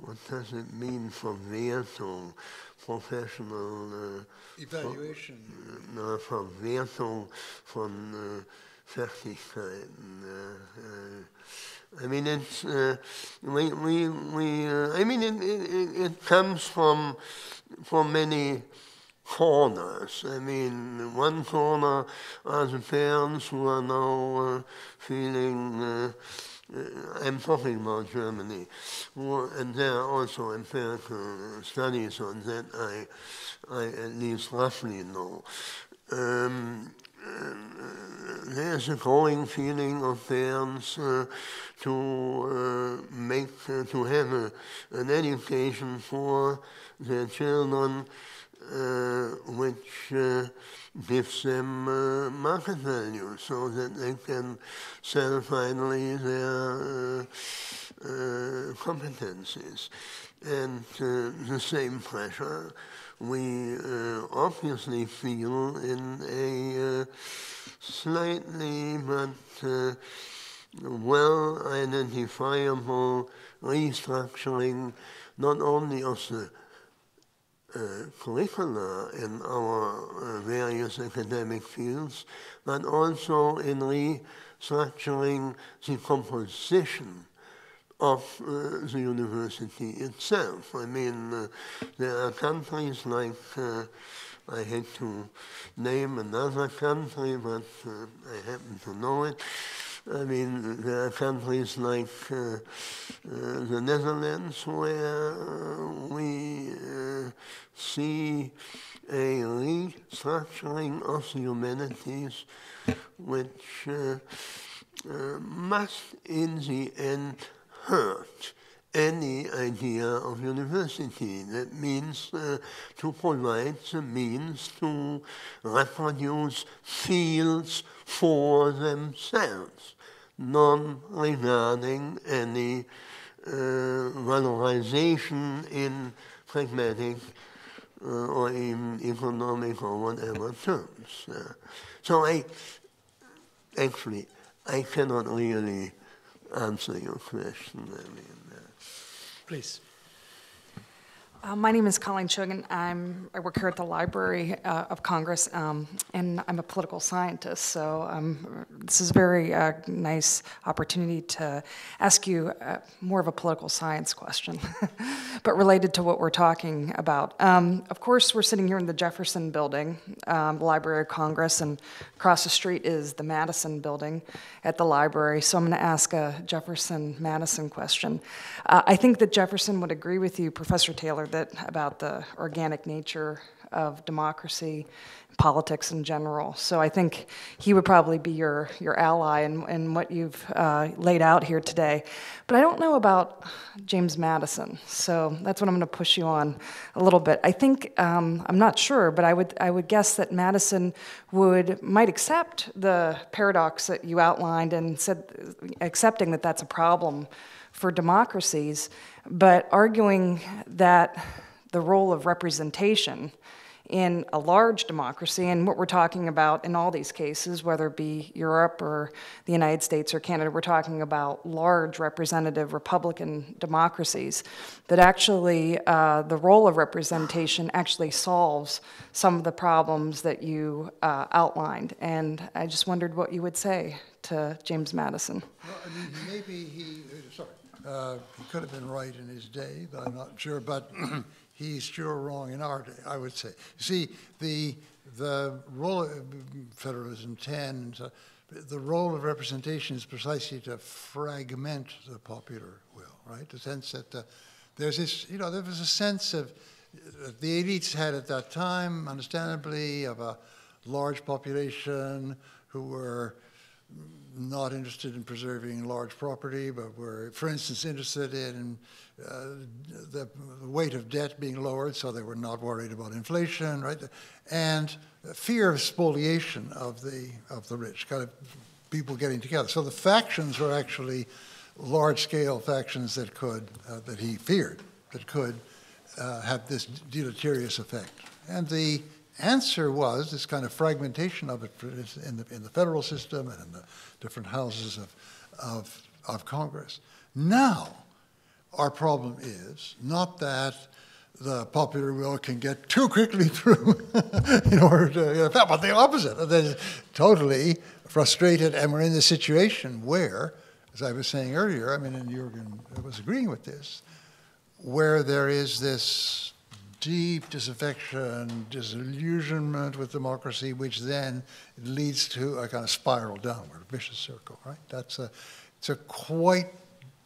what does it mean for Wertung, professional uh, evaluation. Von, uh, von Wertung von uh, Fertigkeiten. Uh, I mean, it's we we we. I mean, it, it it comes from from many corners. I mean, one corner are the parents who are now uh, feeling, uh, uh, I'm talking about Germany, and there are also empirical studies on that. I, I at least roughly know. Um, uh, there's a growing feeling of parents uh, to uh, make, uh, to have a, an education for their children. uh, which uh, gives them uh, market value so that they can sell finally their competencies. And the same pressure we obviously feel in a slightly but well identifiable restructuring not only of the uh, curricula in our uh, various academic fields, but also in restructuring the composition of uh, the university itself. I mean, uh, there are countries like, uh, I hate to name another country, but uh, I happen to know it, I mean, there are countries like uh, uh, the Netherlands where we uh, see a restructuring of the humanities which uh, uh, must in the end hurt any idea of university. That means uh, to provide the means to reproduce fields for themselves non regarding any uh, valorization in pragmatic uh, or in economic or whatever terms. Uh, so I actually I cannot really answer your question. I mean, uh, please. Uh, my name is Colleen Shogan. I'm, I work here at the Library uh, of Congress, um, and I'm a political scientist. So um, this is a very uh, nice opportunity to ask you uh, more of a political science question, but related to what we're talking about. Um, of course, we're sitting here in the Jefferson Building, um, the Library of Congress, and across the street is the Madison Building at the library. So I'm going to ask a Jefferson-Madison question. Uh, I think that Jefferson would agree with you, Professor Taylor, that about the organic nature of democracy, politics in general. So I think he would probably be your, your ally in, in what you've uh, laid out here today. But I don't know about James Madison, so that's what I'm going to push you on a little bit. I think um, I'm not sure, but I would I would guess that Madison would might accept the paradox that you outlined and said accepting that that's a problem for democracies, but arguing that the role of representation in a large democracy, and what we're talking about in all these cases, whether it be Europe or the United States or Canada, we're talking about large representative Republican democracies, that actually uh, the role of representation actually solves some of the problems that you uh, outlined. And I just wondered what you would say to James Madison. Well, I mean, maybe he, uh, sorry, uh, he could have been right in his day, but I'm not sure. But he's sure wrong in our day, I would say. You see, the, the role of federalism tends, uh, the role of representation is precisely to fragment the popular will, right? The sense that uh, there's this, you know, there was a sense of, uh, the elites had at that time, understandably, of a large population who were not interested in preserving large property, but were, for instance, interested in uh, the weight of debt being lowered, so they were not worried about inflation, right? And fear of spoliation of the of the rich, kind of people getting together. So the factions were actually large-scale factions that could uh, that he feared that could uh, have this deleterious effect. And the answer was this kind of fragmentation of it in the, in the federal system and in the different houses of, of, of Congress. Now, our problem is not that the popular will can get too quickly through in order to, but the opposite. They're totally frustrated, and we're in the situation where, as I was saying earlier, I mean, and Jürgen was agreeing with this, where there is this deep disaffection, disillusionment with democracy, which then leads to a kind of spiral downward, a vicious circle, right? That's a, it's a quite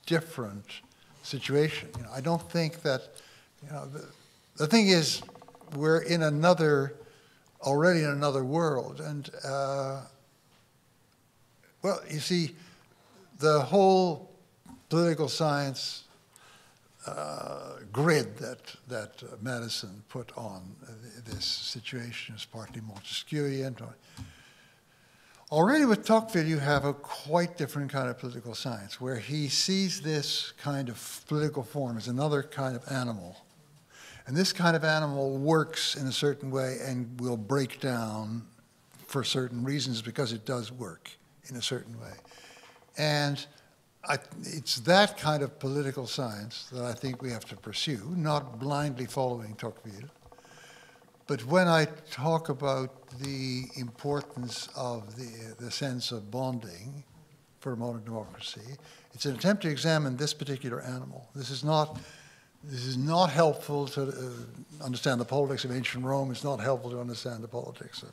different situation. You know, I don't think that, you know, the, the thing is, we're in another, already in another world. And, uh, well, you see, the whole political science uh, grid that, that Madison put on this situation is partly Montesquieuian. Already with Tocqueville, you have a quite different kind of political science, where he sees this kind of political form as another kind of animal. And this kind of animal works in a certain way and will break down for certain reasons because it does work in a certain way. And I, it's that kind of political science that I think we have to pursue, not blindly following Tocqueville. But when I talk about the importance of the, the sense of bonding for modern democracy, it's an attempt to examine this particular animal. This is not, this is not helpful to uh, understand the politics of ancient Rome. It's not helpful to understand the politics of,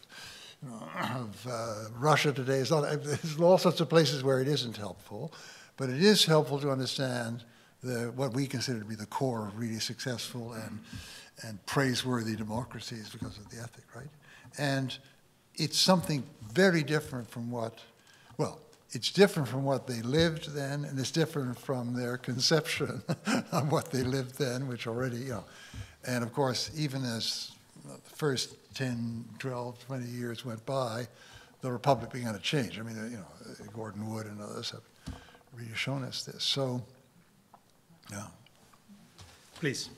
you know, of uh, Russia today. It's not, there's all sorts of places where it isn't helpful. But it is helpful to understand the, what we consider to be the core of really successful and, and praiseworthy democracies because of the ethic, right? And it's something very different from what, well, it's different from what they lived then, and it's different from their conception of what they lived then, which already, you know. And of course, even as the first 10, 12, 20 years went by, the republic began to change. I mean, you know, Gordon Wood and others have really shown us this. So, yeah. Please.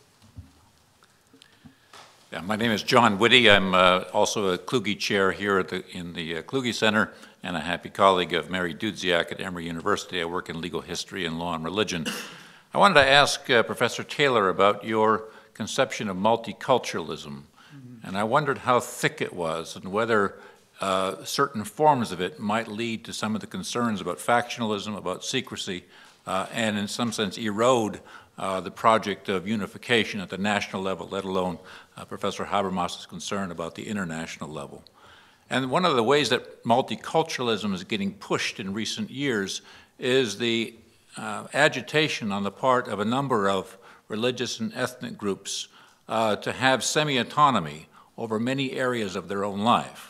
Yeah, my name is John Witte. I'm uh, also a Kluge chair here at the, in the uh, Kluge Center and a happy colleague of Mary Dudziak at Emory University. I work in legal history and law and religion. I wanted to ask uh, Professor Taylor about your conception of multiculturalism. Mm -hmm. And I wondered how thick it was and whether uh, certain forms of it might lead to some of the concerns about factionalism, about secrecy, uh, and in some sense erode uh, the project of unification at the national level, let alone uh, Professor Habermas's concern about the international level. And one of the ways that multiculturalism is getting pushed in recent years is the uh, agitation on the part of a number of religious and ethnic groups to have semi-autonomy over many areas of their own life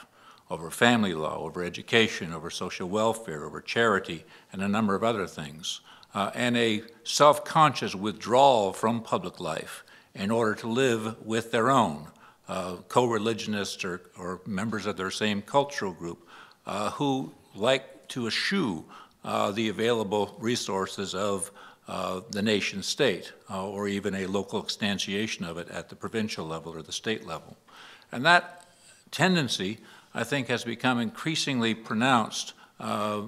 over family law, over education, over social welfare, over charity, and a number of other things, uh, and a self-conscious withdrawal from public life in order to live with their own uh, co-religionists or, or, members of their same cultural group uh, who like to eschew uh, the available resources of uh, the nation state, uh, or even a local instantiation of it at the provincial level or the state level. And that tendency, I think, has become increasingly pronounced uh,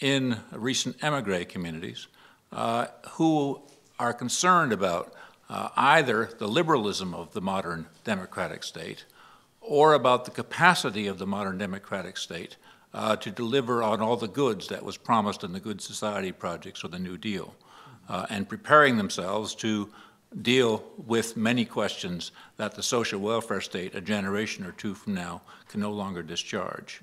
in recent emigre communities uh, who are concerned about uh, either the liberalism of the modern democratic state or about the capacity of the modern democratic state uh, to deliver on all the goods that was promised in the Good Society projects or the New Deal, uh, and preparing themselves to deal with many questions that the social welfare state, a generation or two from now, can no longer discharge.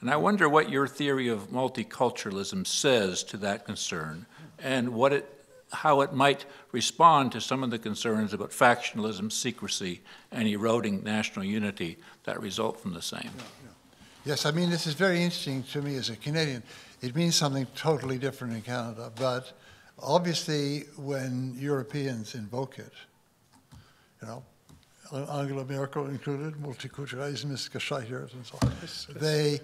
And I wonder what your theory of multiculturalism says to that concern and what it, how it might respond to some of the concerns about factionalism, secrecy, and eroding national unity that result from the same. Yes, I mean, this is very interesting to me as a Canadian. It means something totally different in Canada, but obviously when Europeans invoke it, you know, Angela Merkel included, multiculturalism is gescheitert and so on, they,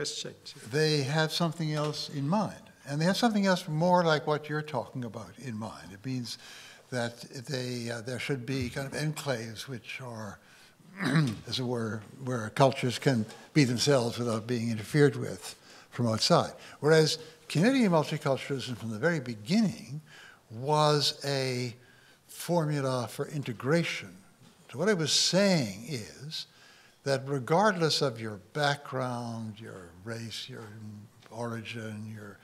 they have something else in mind. And they have something else more like what you're talking about in mind. It means that they, uh, there should be kind of enclaves which are, as it were, where cultures can be themselves without being interfered with from outside. Whereas Canadian multiculturalism from the very beginning was a formula for integration. So what I was saying is that regardless of your background, your race, your origin, your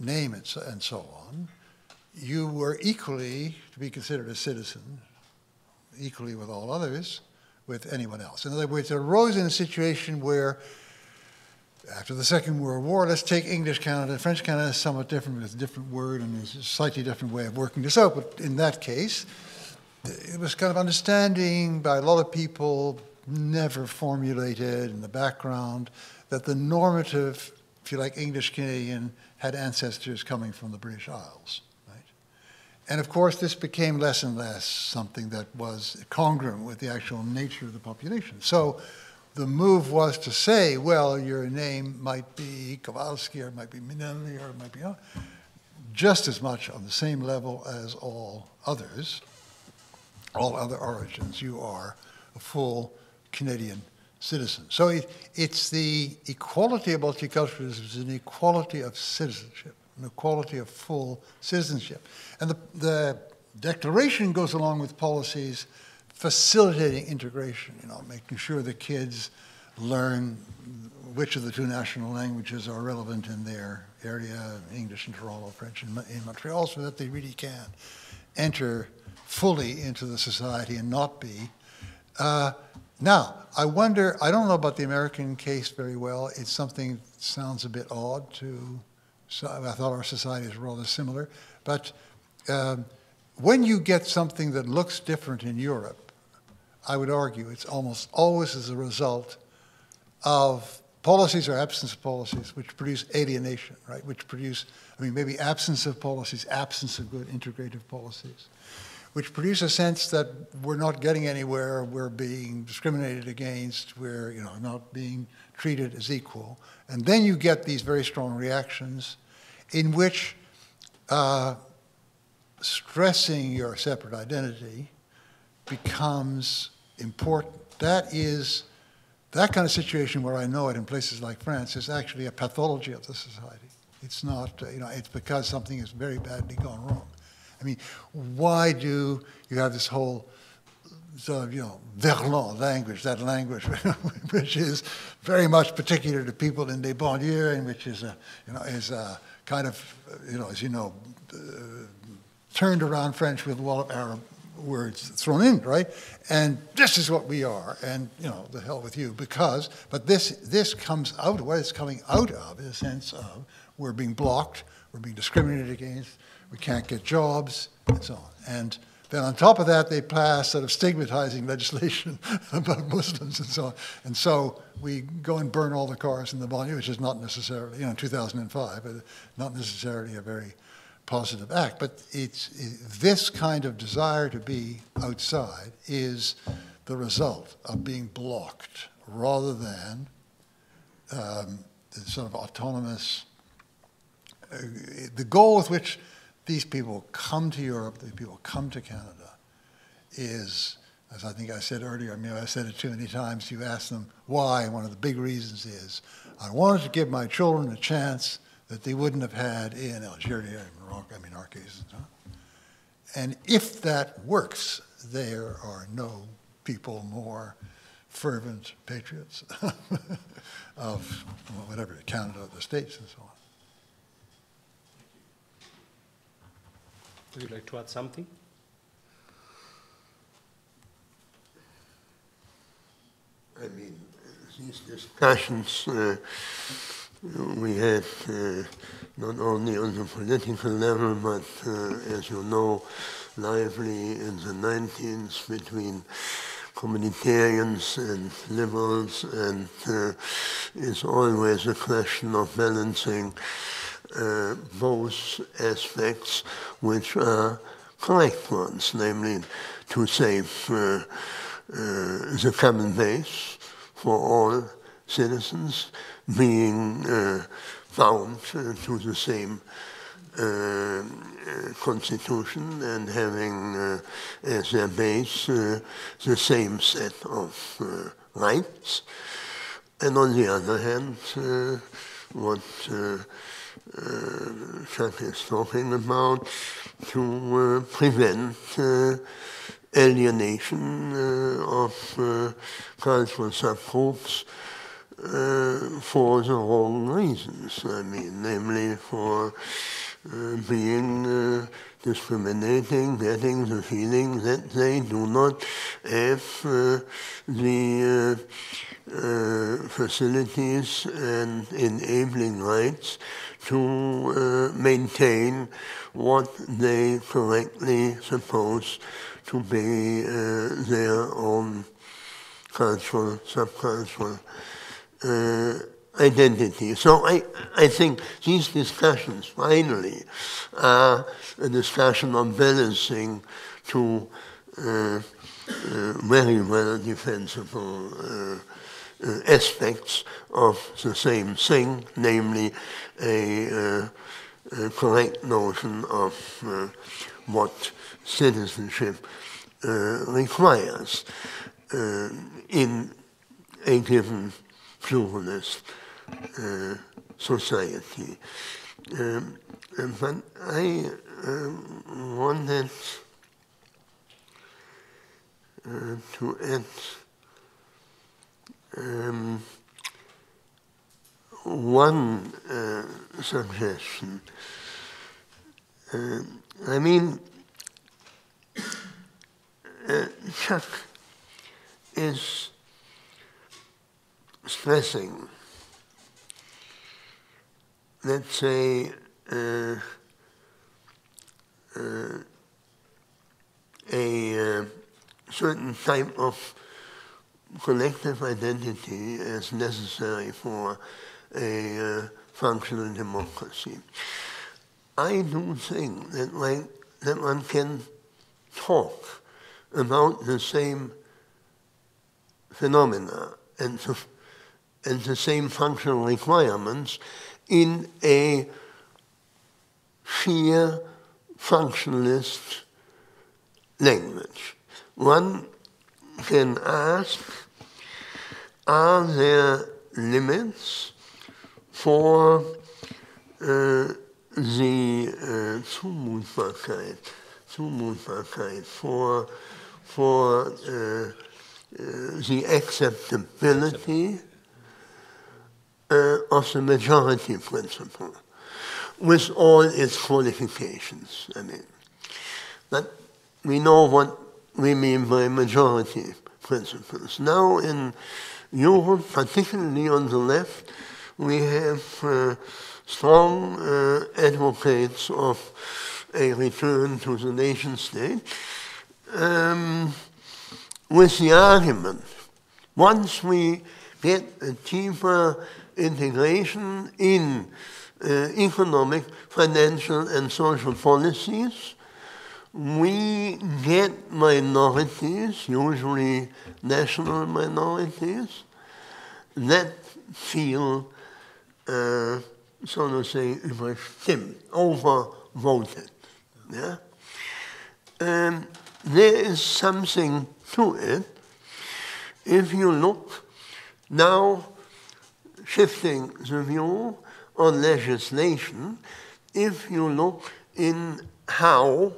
name, and so, and so on, you were equally to be considered a citizen, equally with all others, with anyone else. In other words, it arose in a situation where after the Second World War, let's take English Canada. French Canada is somewhat different, it's a different word and there's a slightly different way of working this out. But in that case, it was kind of understanding by a lot of people, never formulated in the background, that the normative, if you like, English Canadian had ancestors coming from the British Isles. Right? And of course, this became less and less something that was congruent with the actual nature of the population. So the move was to say, well, your name might be Kowalski or it might be Minelli or it might be just as much on the same level as all others, all other origins. You are a full Canadian citizen. So it, it's the equality of multiculturalism is an equality of citizenship, an equality of full citizenship. And the, the declaration goes along with policies facilitating integration, you know, making sure the kids learn which of the two national languages are relevant in their area, English in Toronto, French in, in Montreal, so that they really can enter fully into the society and not be. Uh, now, I wonder, I don't know about the American case very well. It's something that sounds a bit odd to, so I thought our society is rather similar. But um, when you get something that looks different in Europe, I would argue it's almost always as a result of policies or absence of policies which produce alienation, right? Which produce, I mean, maybe absence of policies, absence of good integrative policies, which produce a sense that we're not getting anywhere, we're being discriminated against, we're, you know, not being treated as equal. And then you get these very strong reactions in which uh, stressing your separate identity becomes important. That is, that kind of situation where I know it in places like France is actually a pathology of the society. It's not, uh, you know, it's because something has very badly gone wrong. I mean, why do you have this whole sort of, you know, verlan language, that language which is very much particular to people in the banlieue and which is a, you know, is a kind of, you know, as you know, uh, turned around French with a lot of Arab words thrown in, right? And this is what we are, and you know, the hell with you, because, but this, this comes out, what it's coming out of is a sense of we're being blocked, we're being discriminated against, we can't get jobs, and so on. And then on top of that, they pass sort of stigmatizing legislation about Muslims and so on. And so we go and burn all the cars in the banlieue, which is not necessarily, you know, in 2005, but uh, not necessarily a very positive act. But it's, it, this kind of desire to be outside is the result of being blocked rather than um, the sort of autonomous, uh, the goal with which these people come to Europe, these people come to Canada, is, as I think I said earlier, I mean, I said it too many times, you ask them why, one of the big reasons is, I wanted to give my children a chance that they wouldn't have had in Algeria and Morocco, I mean, our case. And if that works, there are no people more fervent patriots of well, whatever, Canada, the States, and so on. Would you like to add something? I mean, these discussions uh, we had uh, not only on the political level, but uh, as you know, lively in the 90s between communitarians and liberals, and uh, it's always a question of balancing uh, both aspects which are correct ones, namely to save uh, uh the common base for all citizens being uh, bound uh, to the same uh, constitution and having uh, as their base uh, the same set of uh, rights. And on the other hand, what Chuck is talking about, to prevent alienation of cultural subgroups uh, for the wrong reasons. I mean, namely for uh, being uh, discriminating, getting the feeling that they do not have uh, the uh, uh, facilities and enabling rights to maintain what they correctly suppose to be their own cultural, subcultural identity. So I, I think these discussions finally are a discussion on balancing two uh, uh, very well defensible uh, uh, aspects of the same thing, namely a, uh, a correct notion of uh, what citizenship requires in a given pluralist uh, society. Um, but I um, wanted uh, to add um, one uh, suggestion. Uh, I mean, uh, Chuck is stressing let's say, uh, uh, a uh, certain type of collective identity as necessary for a uh, functional democracy. I do think that, like, that one can talk about the same phenomena and and the same functional requirements in a sheer functionalist language. One can ask, are there limits for uh, the uh, Zumutbarkeit, Zumutbarkeit, for, for uh, uh, the acceptability uh, of the majority principle with all its qualifications. I mean, but we know what we mean by majority principles. Now in Europe, particularly on the left, we have uh, strong uh, advocates of a return to the nation state um, with the argument once we get a deeper integration in uh, economic, financial, and social policies, we get minorities, usually national minorities, that feel, uh, so to say, überstimmt, overvoted Yeah? Um, there is something to it. If you look now, shifting the view on legislation, if you look in how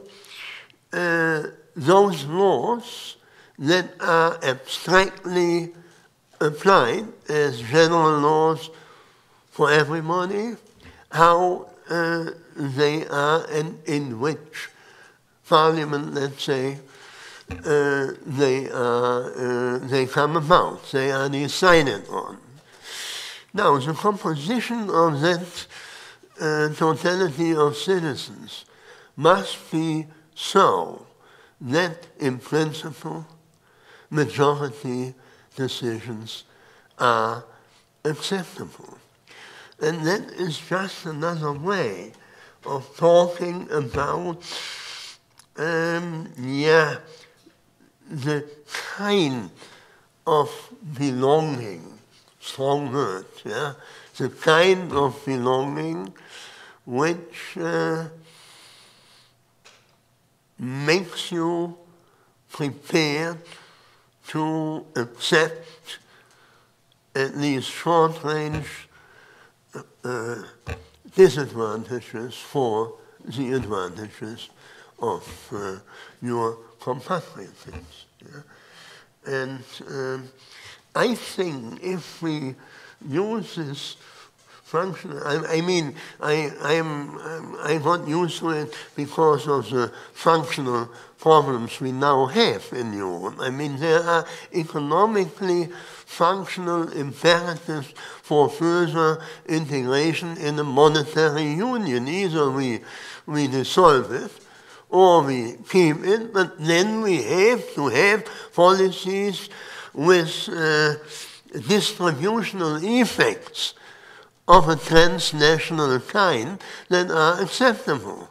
uh, those laws that are abstractly applied as general laws for everybody, how uh, they are and in which parliament, let's say, uh, they, are, uh, they come about, they are decided on. Now, the composition of that uh, totality of citizens must be so that, in principle, majority decisions are acceptable. And that is just another way of talking about, um, yeah, the kind of belonging, strong word, yeah, the kind of belonging which uh, makes you prepared to accept at least short range uh, disadvantages for the advantages of uh, your compatriots. Yeah? And um, I think if we use this function, I, I mean, I, I'm, um, I got used to it because of the functional problems we now have in Europe. I mean, there are economically functional imperatives for further integration in the monetary union. Either we, we dissolve it or we keep it, but then we have to have policies with uh, distributional effects of a transnational kind that are acceptable.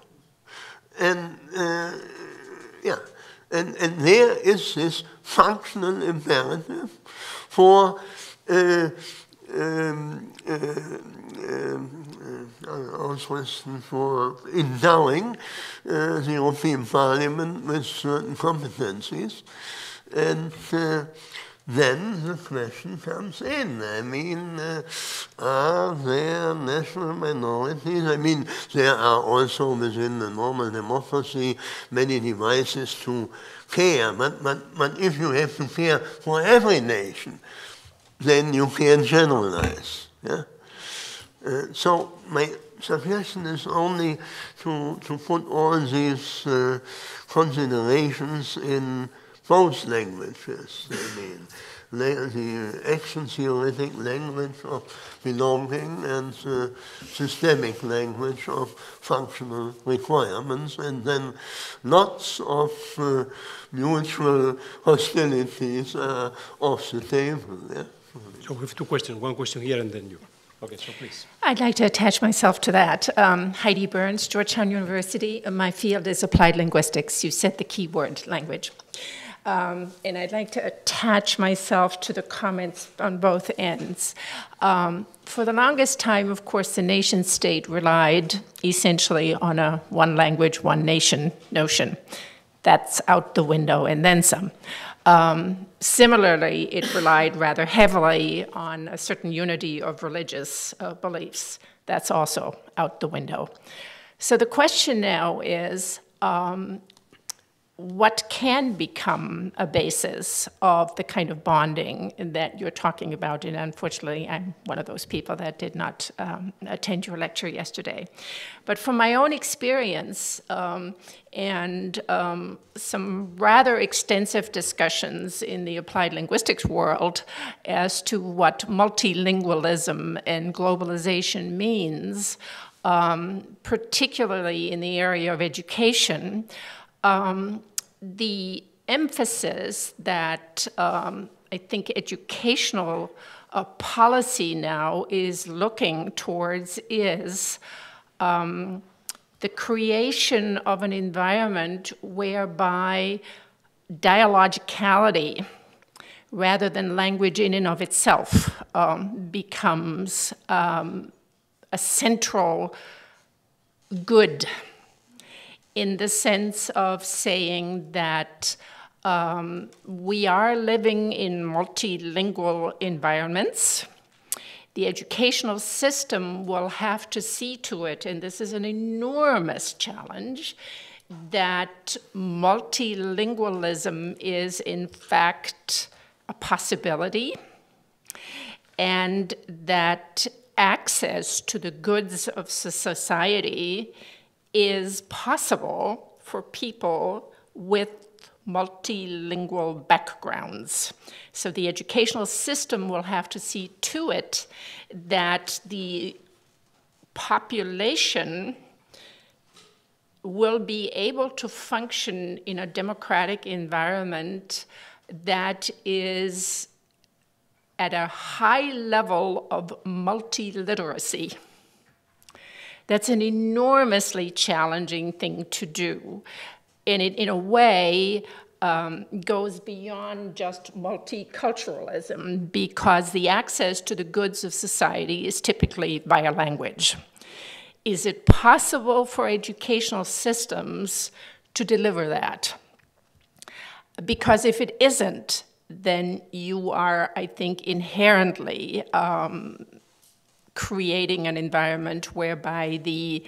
And uh, yeah, and, and there is this functional imperative for uh, um, uh, um, uh, for endowing uh, the European Parliament with certain competencies. And uh, then the question comes in. I mean, uh, are there national minorities? I mean, there are also within the normal democracy many devices to care, but, but, but if you have to care for every nation, then you can generalize. Yeah? Uh, so my suggestion is only to, to put all these uh, considerations in both languages, I mean. The action theoretic language of belonging and the systemic language of functional requirements, and then lots of uh, mutual hostilities are off the table. Yeah? So we have two questions, one question here and then you. Okay, so please. I'd like to attach myself to that. Um, Heidi Byrnes, Georgetown University. My field is applied linguistics. You said the key word, language. Um, and I'd like to attach myself to the comments on both ends. Um, for the longest time, of course, the nation state relied essentially on a one language, one nation notion. That's out the window and then some. Um, similarly, it relied rather heavily on a certain unity of religious uh, beliefs. That's also out the window. So the question now is um, what can become a basis of the kind of bonding that you're talking about. And unfortunately, I'm one of those people that did not um, attend your lecture yesterday. But from my own experience um, and um, some rather extensive discussions in the applied linguistics world as to what multilingualism and globalization means, um, particularly in the area of education, um, the emphasis that um, I think educational uh, policy now is looking towards is um, the creation of an environment whereby dialogicality rather than language in and of itself um, becomes um, a central good in the sense of saying that um, we are living in multilingual environments. The educational system will have to see to it, and this is an enormous challenge, that multilingualism is in fact a possibility and that access to the goods of society is possible for people with multilingual backgrounds. So the educational system will have to see to it that the population will be able to function in a democratic environment that is at a high level of multiliteracy. That's an enormously challenging thing to do. And it, in a way, um, goes beyond just multiculturalism because the access to the goods of society is typically via language. Is it possible for educational systems to deliver that? Because if it isn't, then you are, I think, inherently um, creating an environment whereby the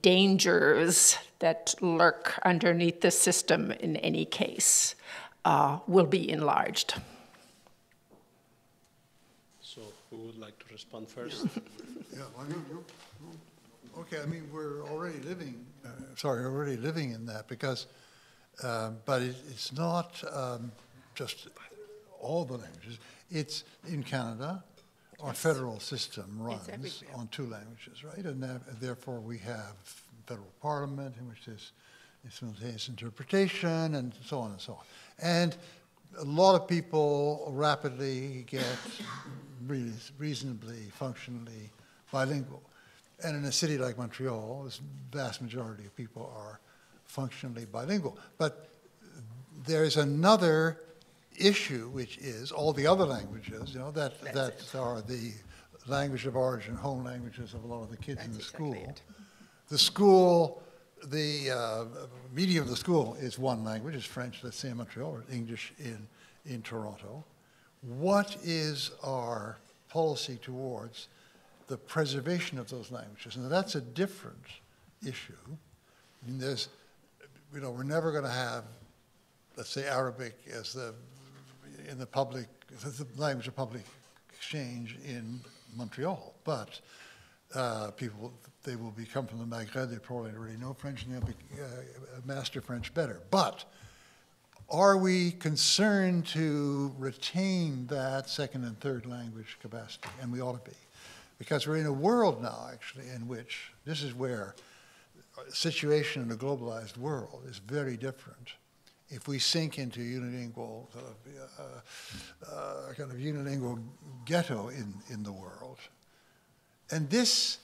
dangers that lurk underneath the system in any case uh, will be enlarged. So, who would like to respond first? Yeah, well, you- you- okay, I mean, we're already living, uh, sorry, already living in that because, um, but it, it's not um, just all the languages. It's in Canada, our federal system runs on two languages, right? And that- therefore, we have federal parliament in which there's simultaneous interpretation and so on and so on. And a lot of people rapidly get really reasonably, functionally bilingual. And in a city like Montreal, the vast majority of people are functionally bilingual. But there's another issue, which is all the other languages, you know, that, that are the language of origin, home languages of a lot of the kids in the school. The school, the uh, medium of the school is one language, is French, let's say in Montreal, or English in, in Toronto. What is our policy towards the preservation of those languages? And that's a different issue. I mean, there's, you know, we're never going to have, let's say, Arabic as the in the public, the language of public exchange in Montreal. But uh, people, they will be come from the Maghreb, they probably already know French, and they'll be, uh, master French better. But are we concerned to retain that second and third language capacity? And we ought to be. Because we're in a world now, actually, in which this is where the situation in a globalized world is very different if we sink into unilingual, uh, uh, kind of unilingual ghetto in, in the world. And this,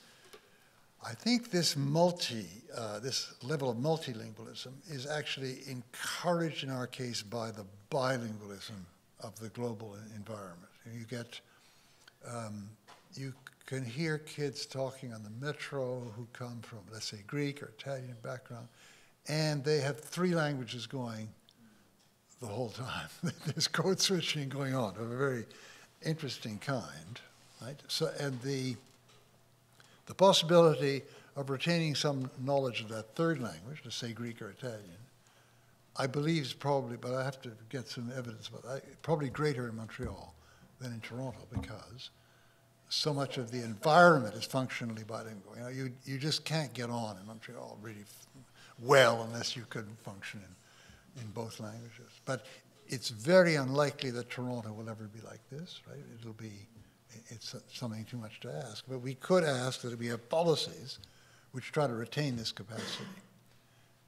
I think this multi, uh, this level of multilingualism is actually encouraged in our case by the bilingualism of the global environment. You get, um, you can hear kids talking on the metro who come from, let's say, Greek or Italian background, and they have three languages going the whole time. There's code switching going on of a very interesting kind, right? So, and the the possibility of retaining some knowledge of that third language, let's say Greek or Italian, I believe is probably, but I have to get some evidence about that, probably greater in Montreal than in Toronto because so much of the environment is functionally bilingual. You know, you, you just can't get on in Montreal really well unless you could function in, in both languages. But it's very unlikely that Toronto will ever be like this, right? It'll be, it's something too much to ask. But we could ask that we have policies which try to retain this capacity.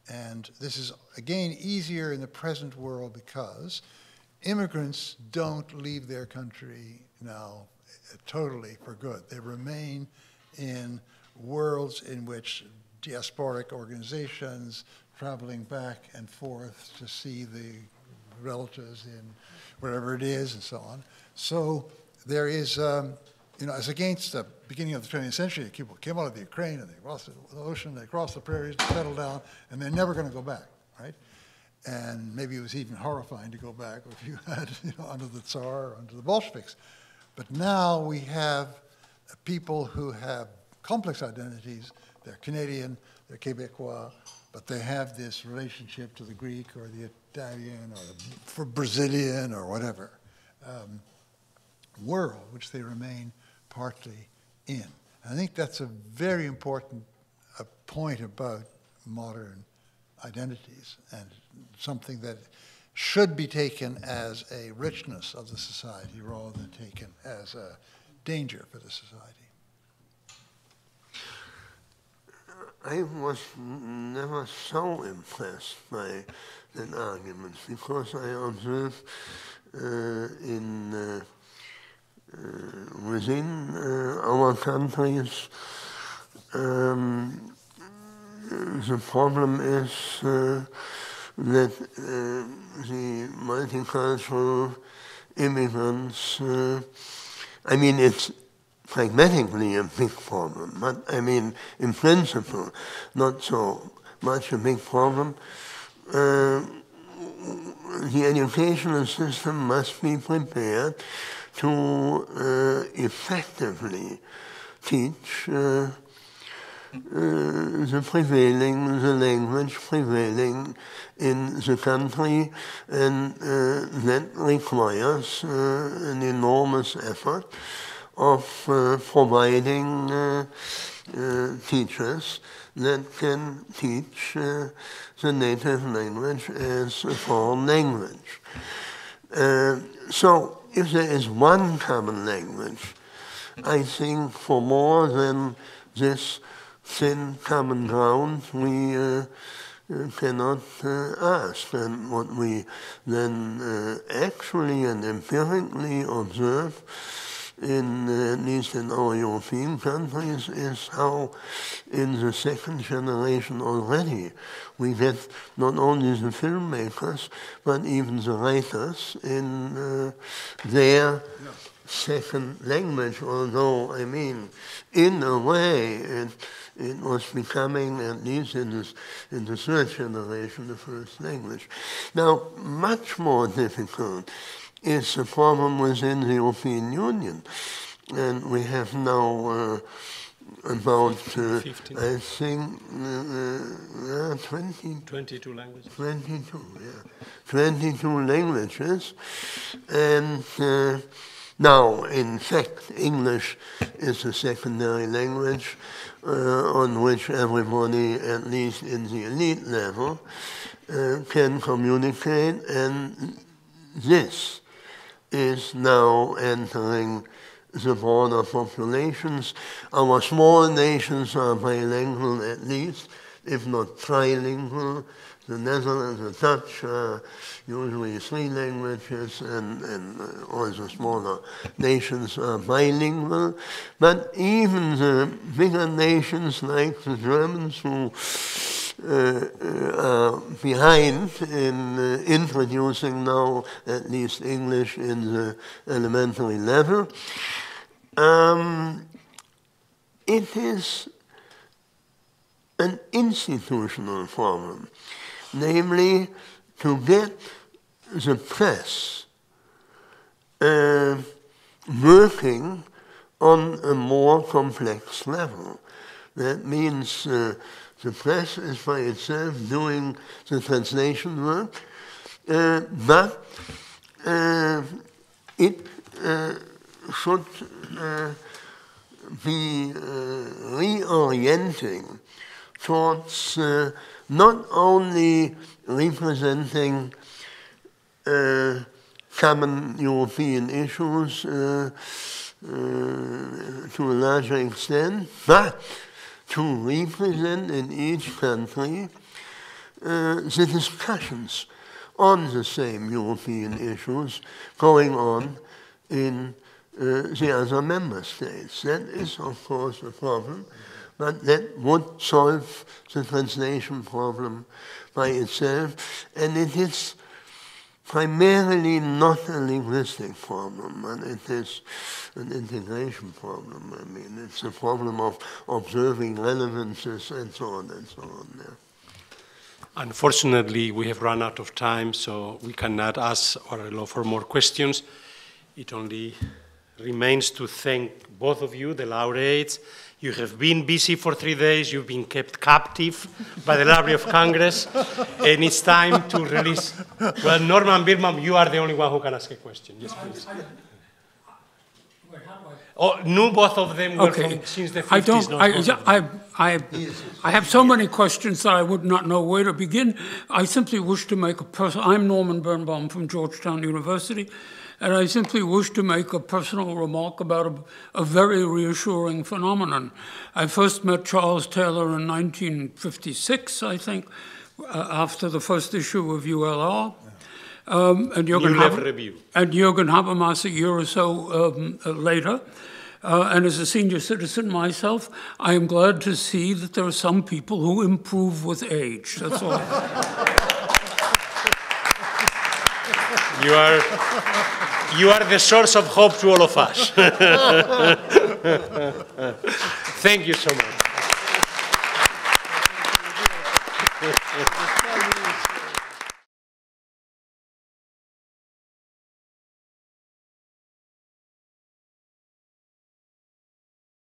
And this is, again, easier in the present world because immigrants don't leave their country now uh, totally for good. They remain in worlds in which diasporic organizations traveling back and forth to see the relatives in wherever it is and so on. So there is, um, you know, as against the beginning of the 20th century, people came out of the Ukraine and they crossed the ocean, they crossed the prairies, settled down, and they're never going to go back, right? And maybe it was even horrifying to go back if you had, you know, under the Tsar or under the Bolsheviks. But now we have people who have complex identities. They're Canadian, they're Quebecois, but they have this relationship to the Greek or the Italian or the Brazilian or whatever um, world, which they remain partly in. I think that's a very important uh, point about modern identities and something that should be taken as a richness of the society rather than taken as a danger for the society. I was never so impressed by that argument because I observed uh, in uh, uh, within uh, our countries um, the problem is uh, that uh, the multicultural immigrants, I mean, it's pragmatically a big problem, but I mean, in principle, not so much a big problem. Uh, the educational system must be prepared to uh, effectively teach uh, uh, the prevailing, the language prevailing in the country, and uh, that requires uh, an enormous effort of uh, providing uh, teachers that can teach the native language as a foreign language. so if there is one common language, I think for more than this thin common ground we uh, uh, cannot uh, ask. And what we then uh, actually and empirically observe in, uh, at least in our European countries, is how in the second generation already we get not only the filmmakers, but even the writers in uh, their second language, although, I mean, in a way, it, it was becoming, at least in, this, in the third generation, the first language. Now, much more difficult is a problem within the European Union. And we have now uh, about, uh, I think, uh, uh 20, 22 languages. 22, yeah. 22 languages. And uh, now, in fact, English is a secondary language uh, on which everybody, at least in the elite level, uh, can communicate, and this is now entering the broader populations. Our small nations are bilingual at least, if not trilingual. The Netherlands, the Dutch are usually three languages, and, and uh, all the smaller nations are bilingual. But even the bigger nations like the Germans, who uh, uh, are behind in uh, introducing now at least English in the elementary level, um, it is an institutional problem namely to get the press uh, working on a more complex level. That means uh, the press is by itself doing the translation work, uh, but uh, it uh, should uh, be reorienting towards not only representing uh, common European issues uh, uh, to a larger extent, but to represent in each country uh, the discussions on the same European issues going on in uh, the other member states. That is, of course, a problem but that would solve the translation problem by itself. And it is primarily not a linguistic problem, but it is an integration problem. I mean, it's a problem of observing relevances and so on and so on. Yeah. Unfortunately, we have run out of time, so we cannot ask or allow for more questions. It only remains to thank both of you, the laureates. You have been busy for three days, you've been kept captive by the Library of Congress, and it's time to release. Well, Norman Birnbaum, you are the only one who can ask a question. Yes, please. Oh, no, both of them were Okay. from since the 50s. I don't, I, both of them. I, I, I have so many questions that I would not know where to begin. I simply wish to make a person, I'm Norman Birnbaum from Georgetown University, and I simply wish to make a personal remark about a, a very reassuring phenomenon. I first met Charles Taylor in 1956, I think, uh, after the first issue of ULR. Um, and Jürgen Haber- Review. and Jürgen Habermas a year or so um, later. Uh, and as a senior citizen myself, I am glad to see that there are some people who improve with age. That's all. You are, you are the source of hope to all of us. Thank you so much.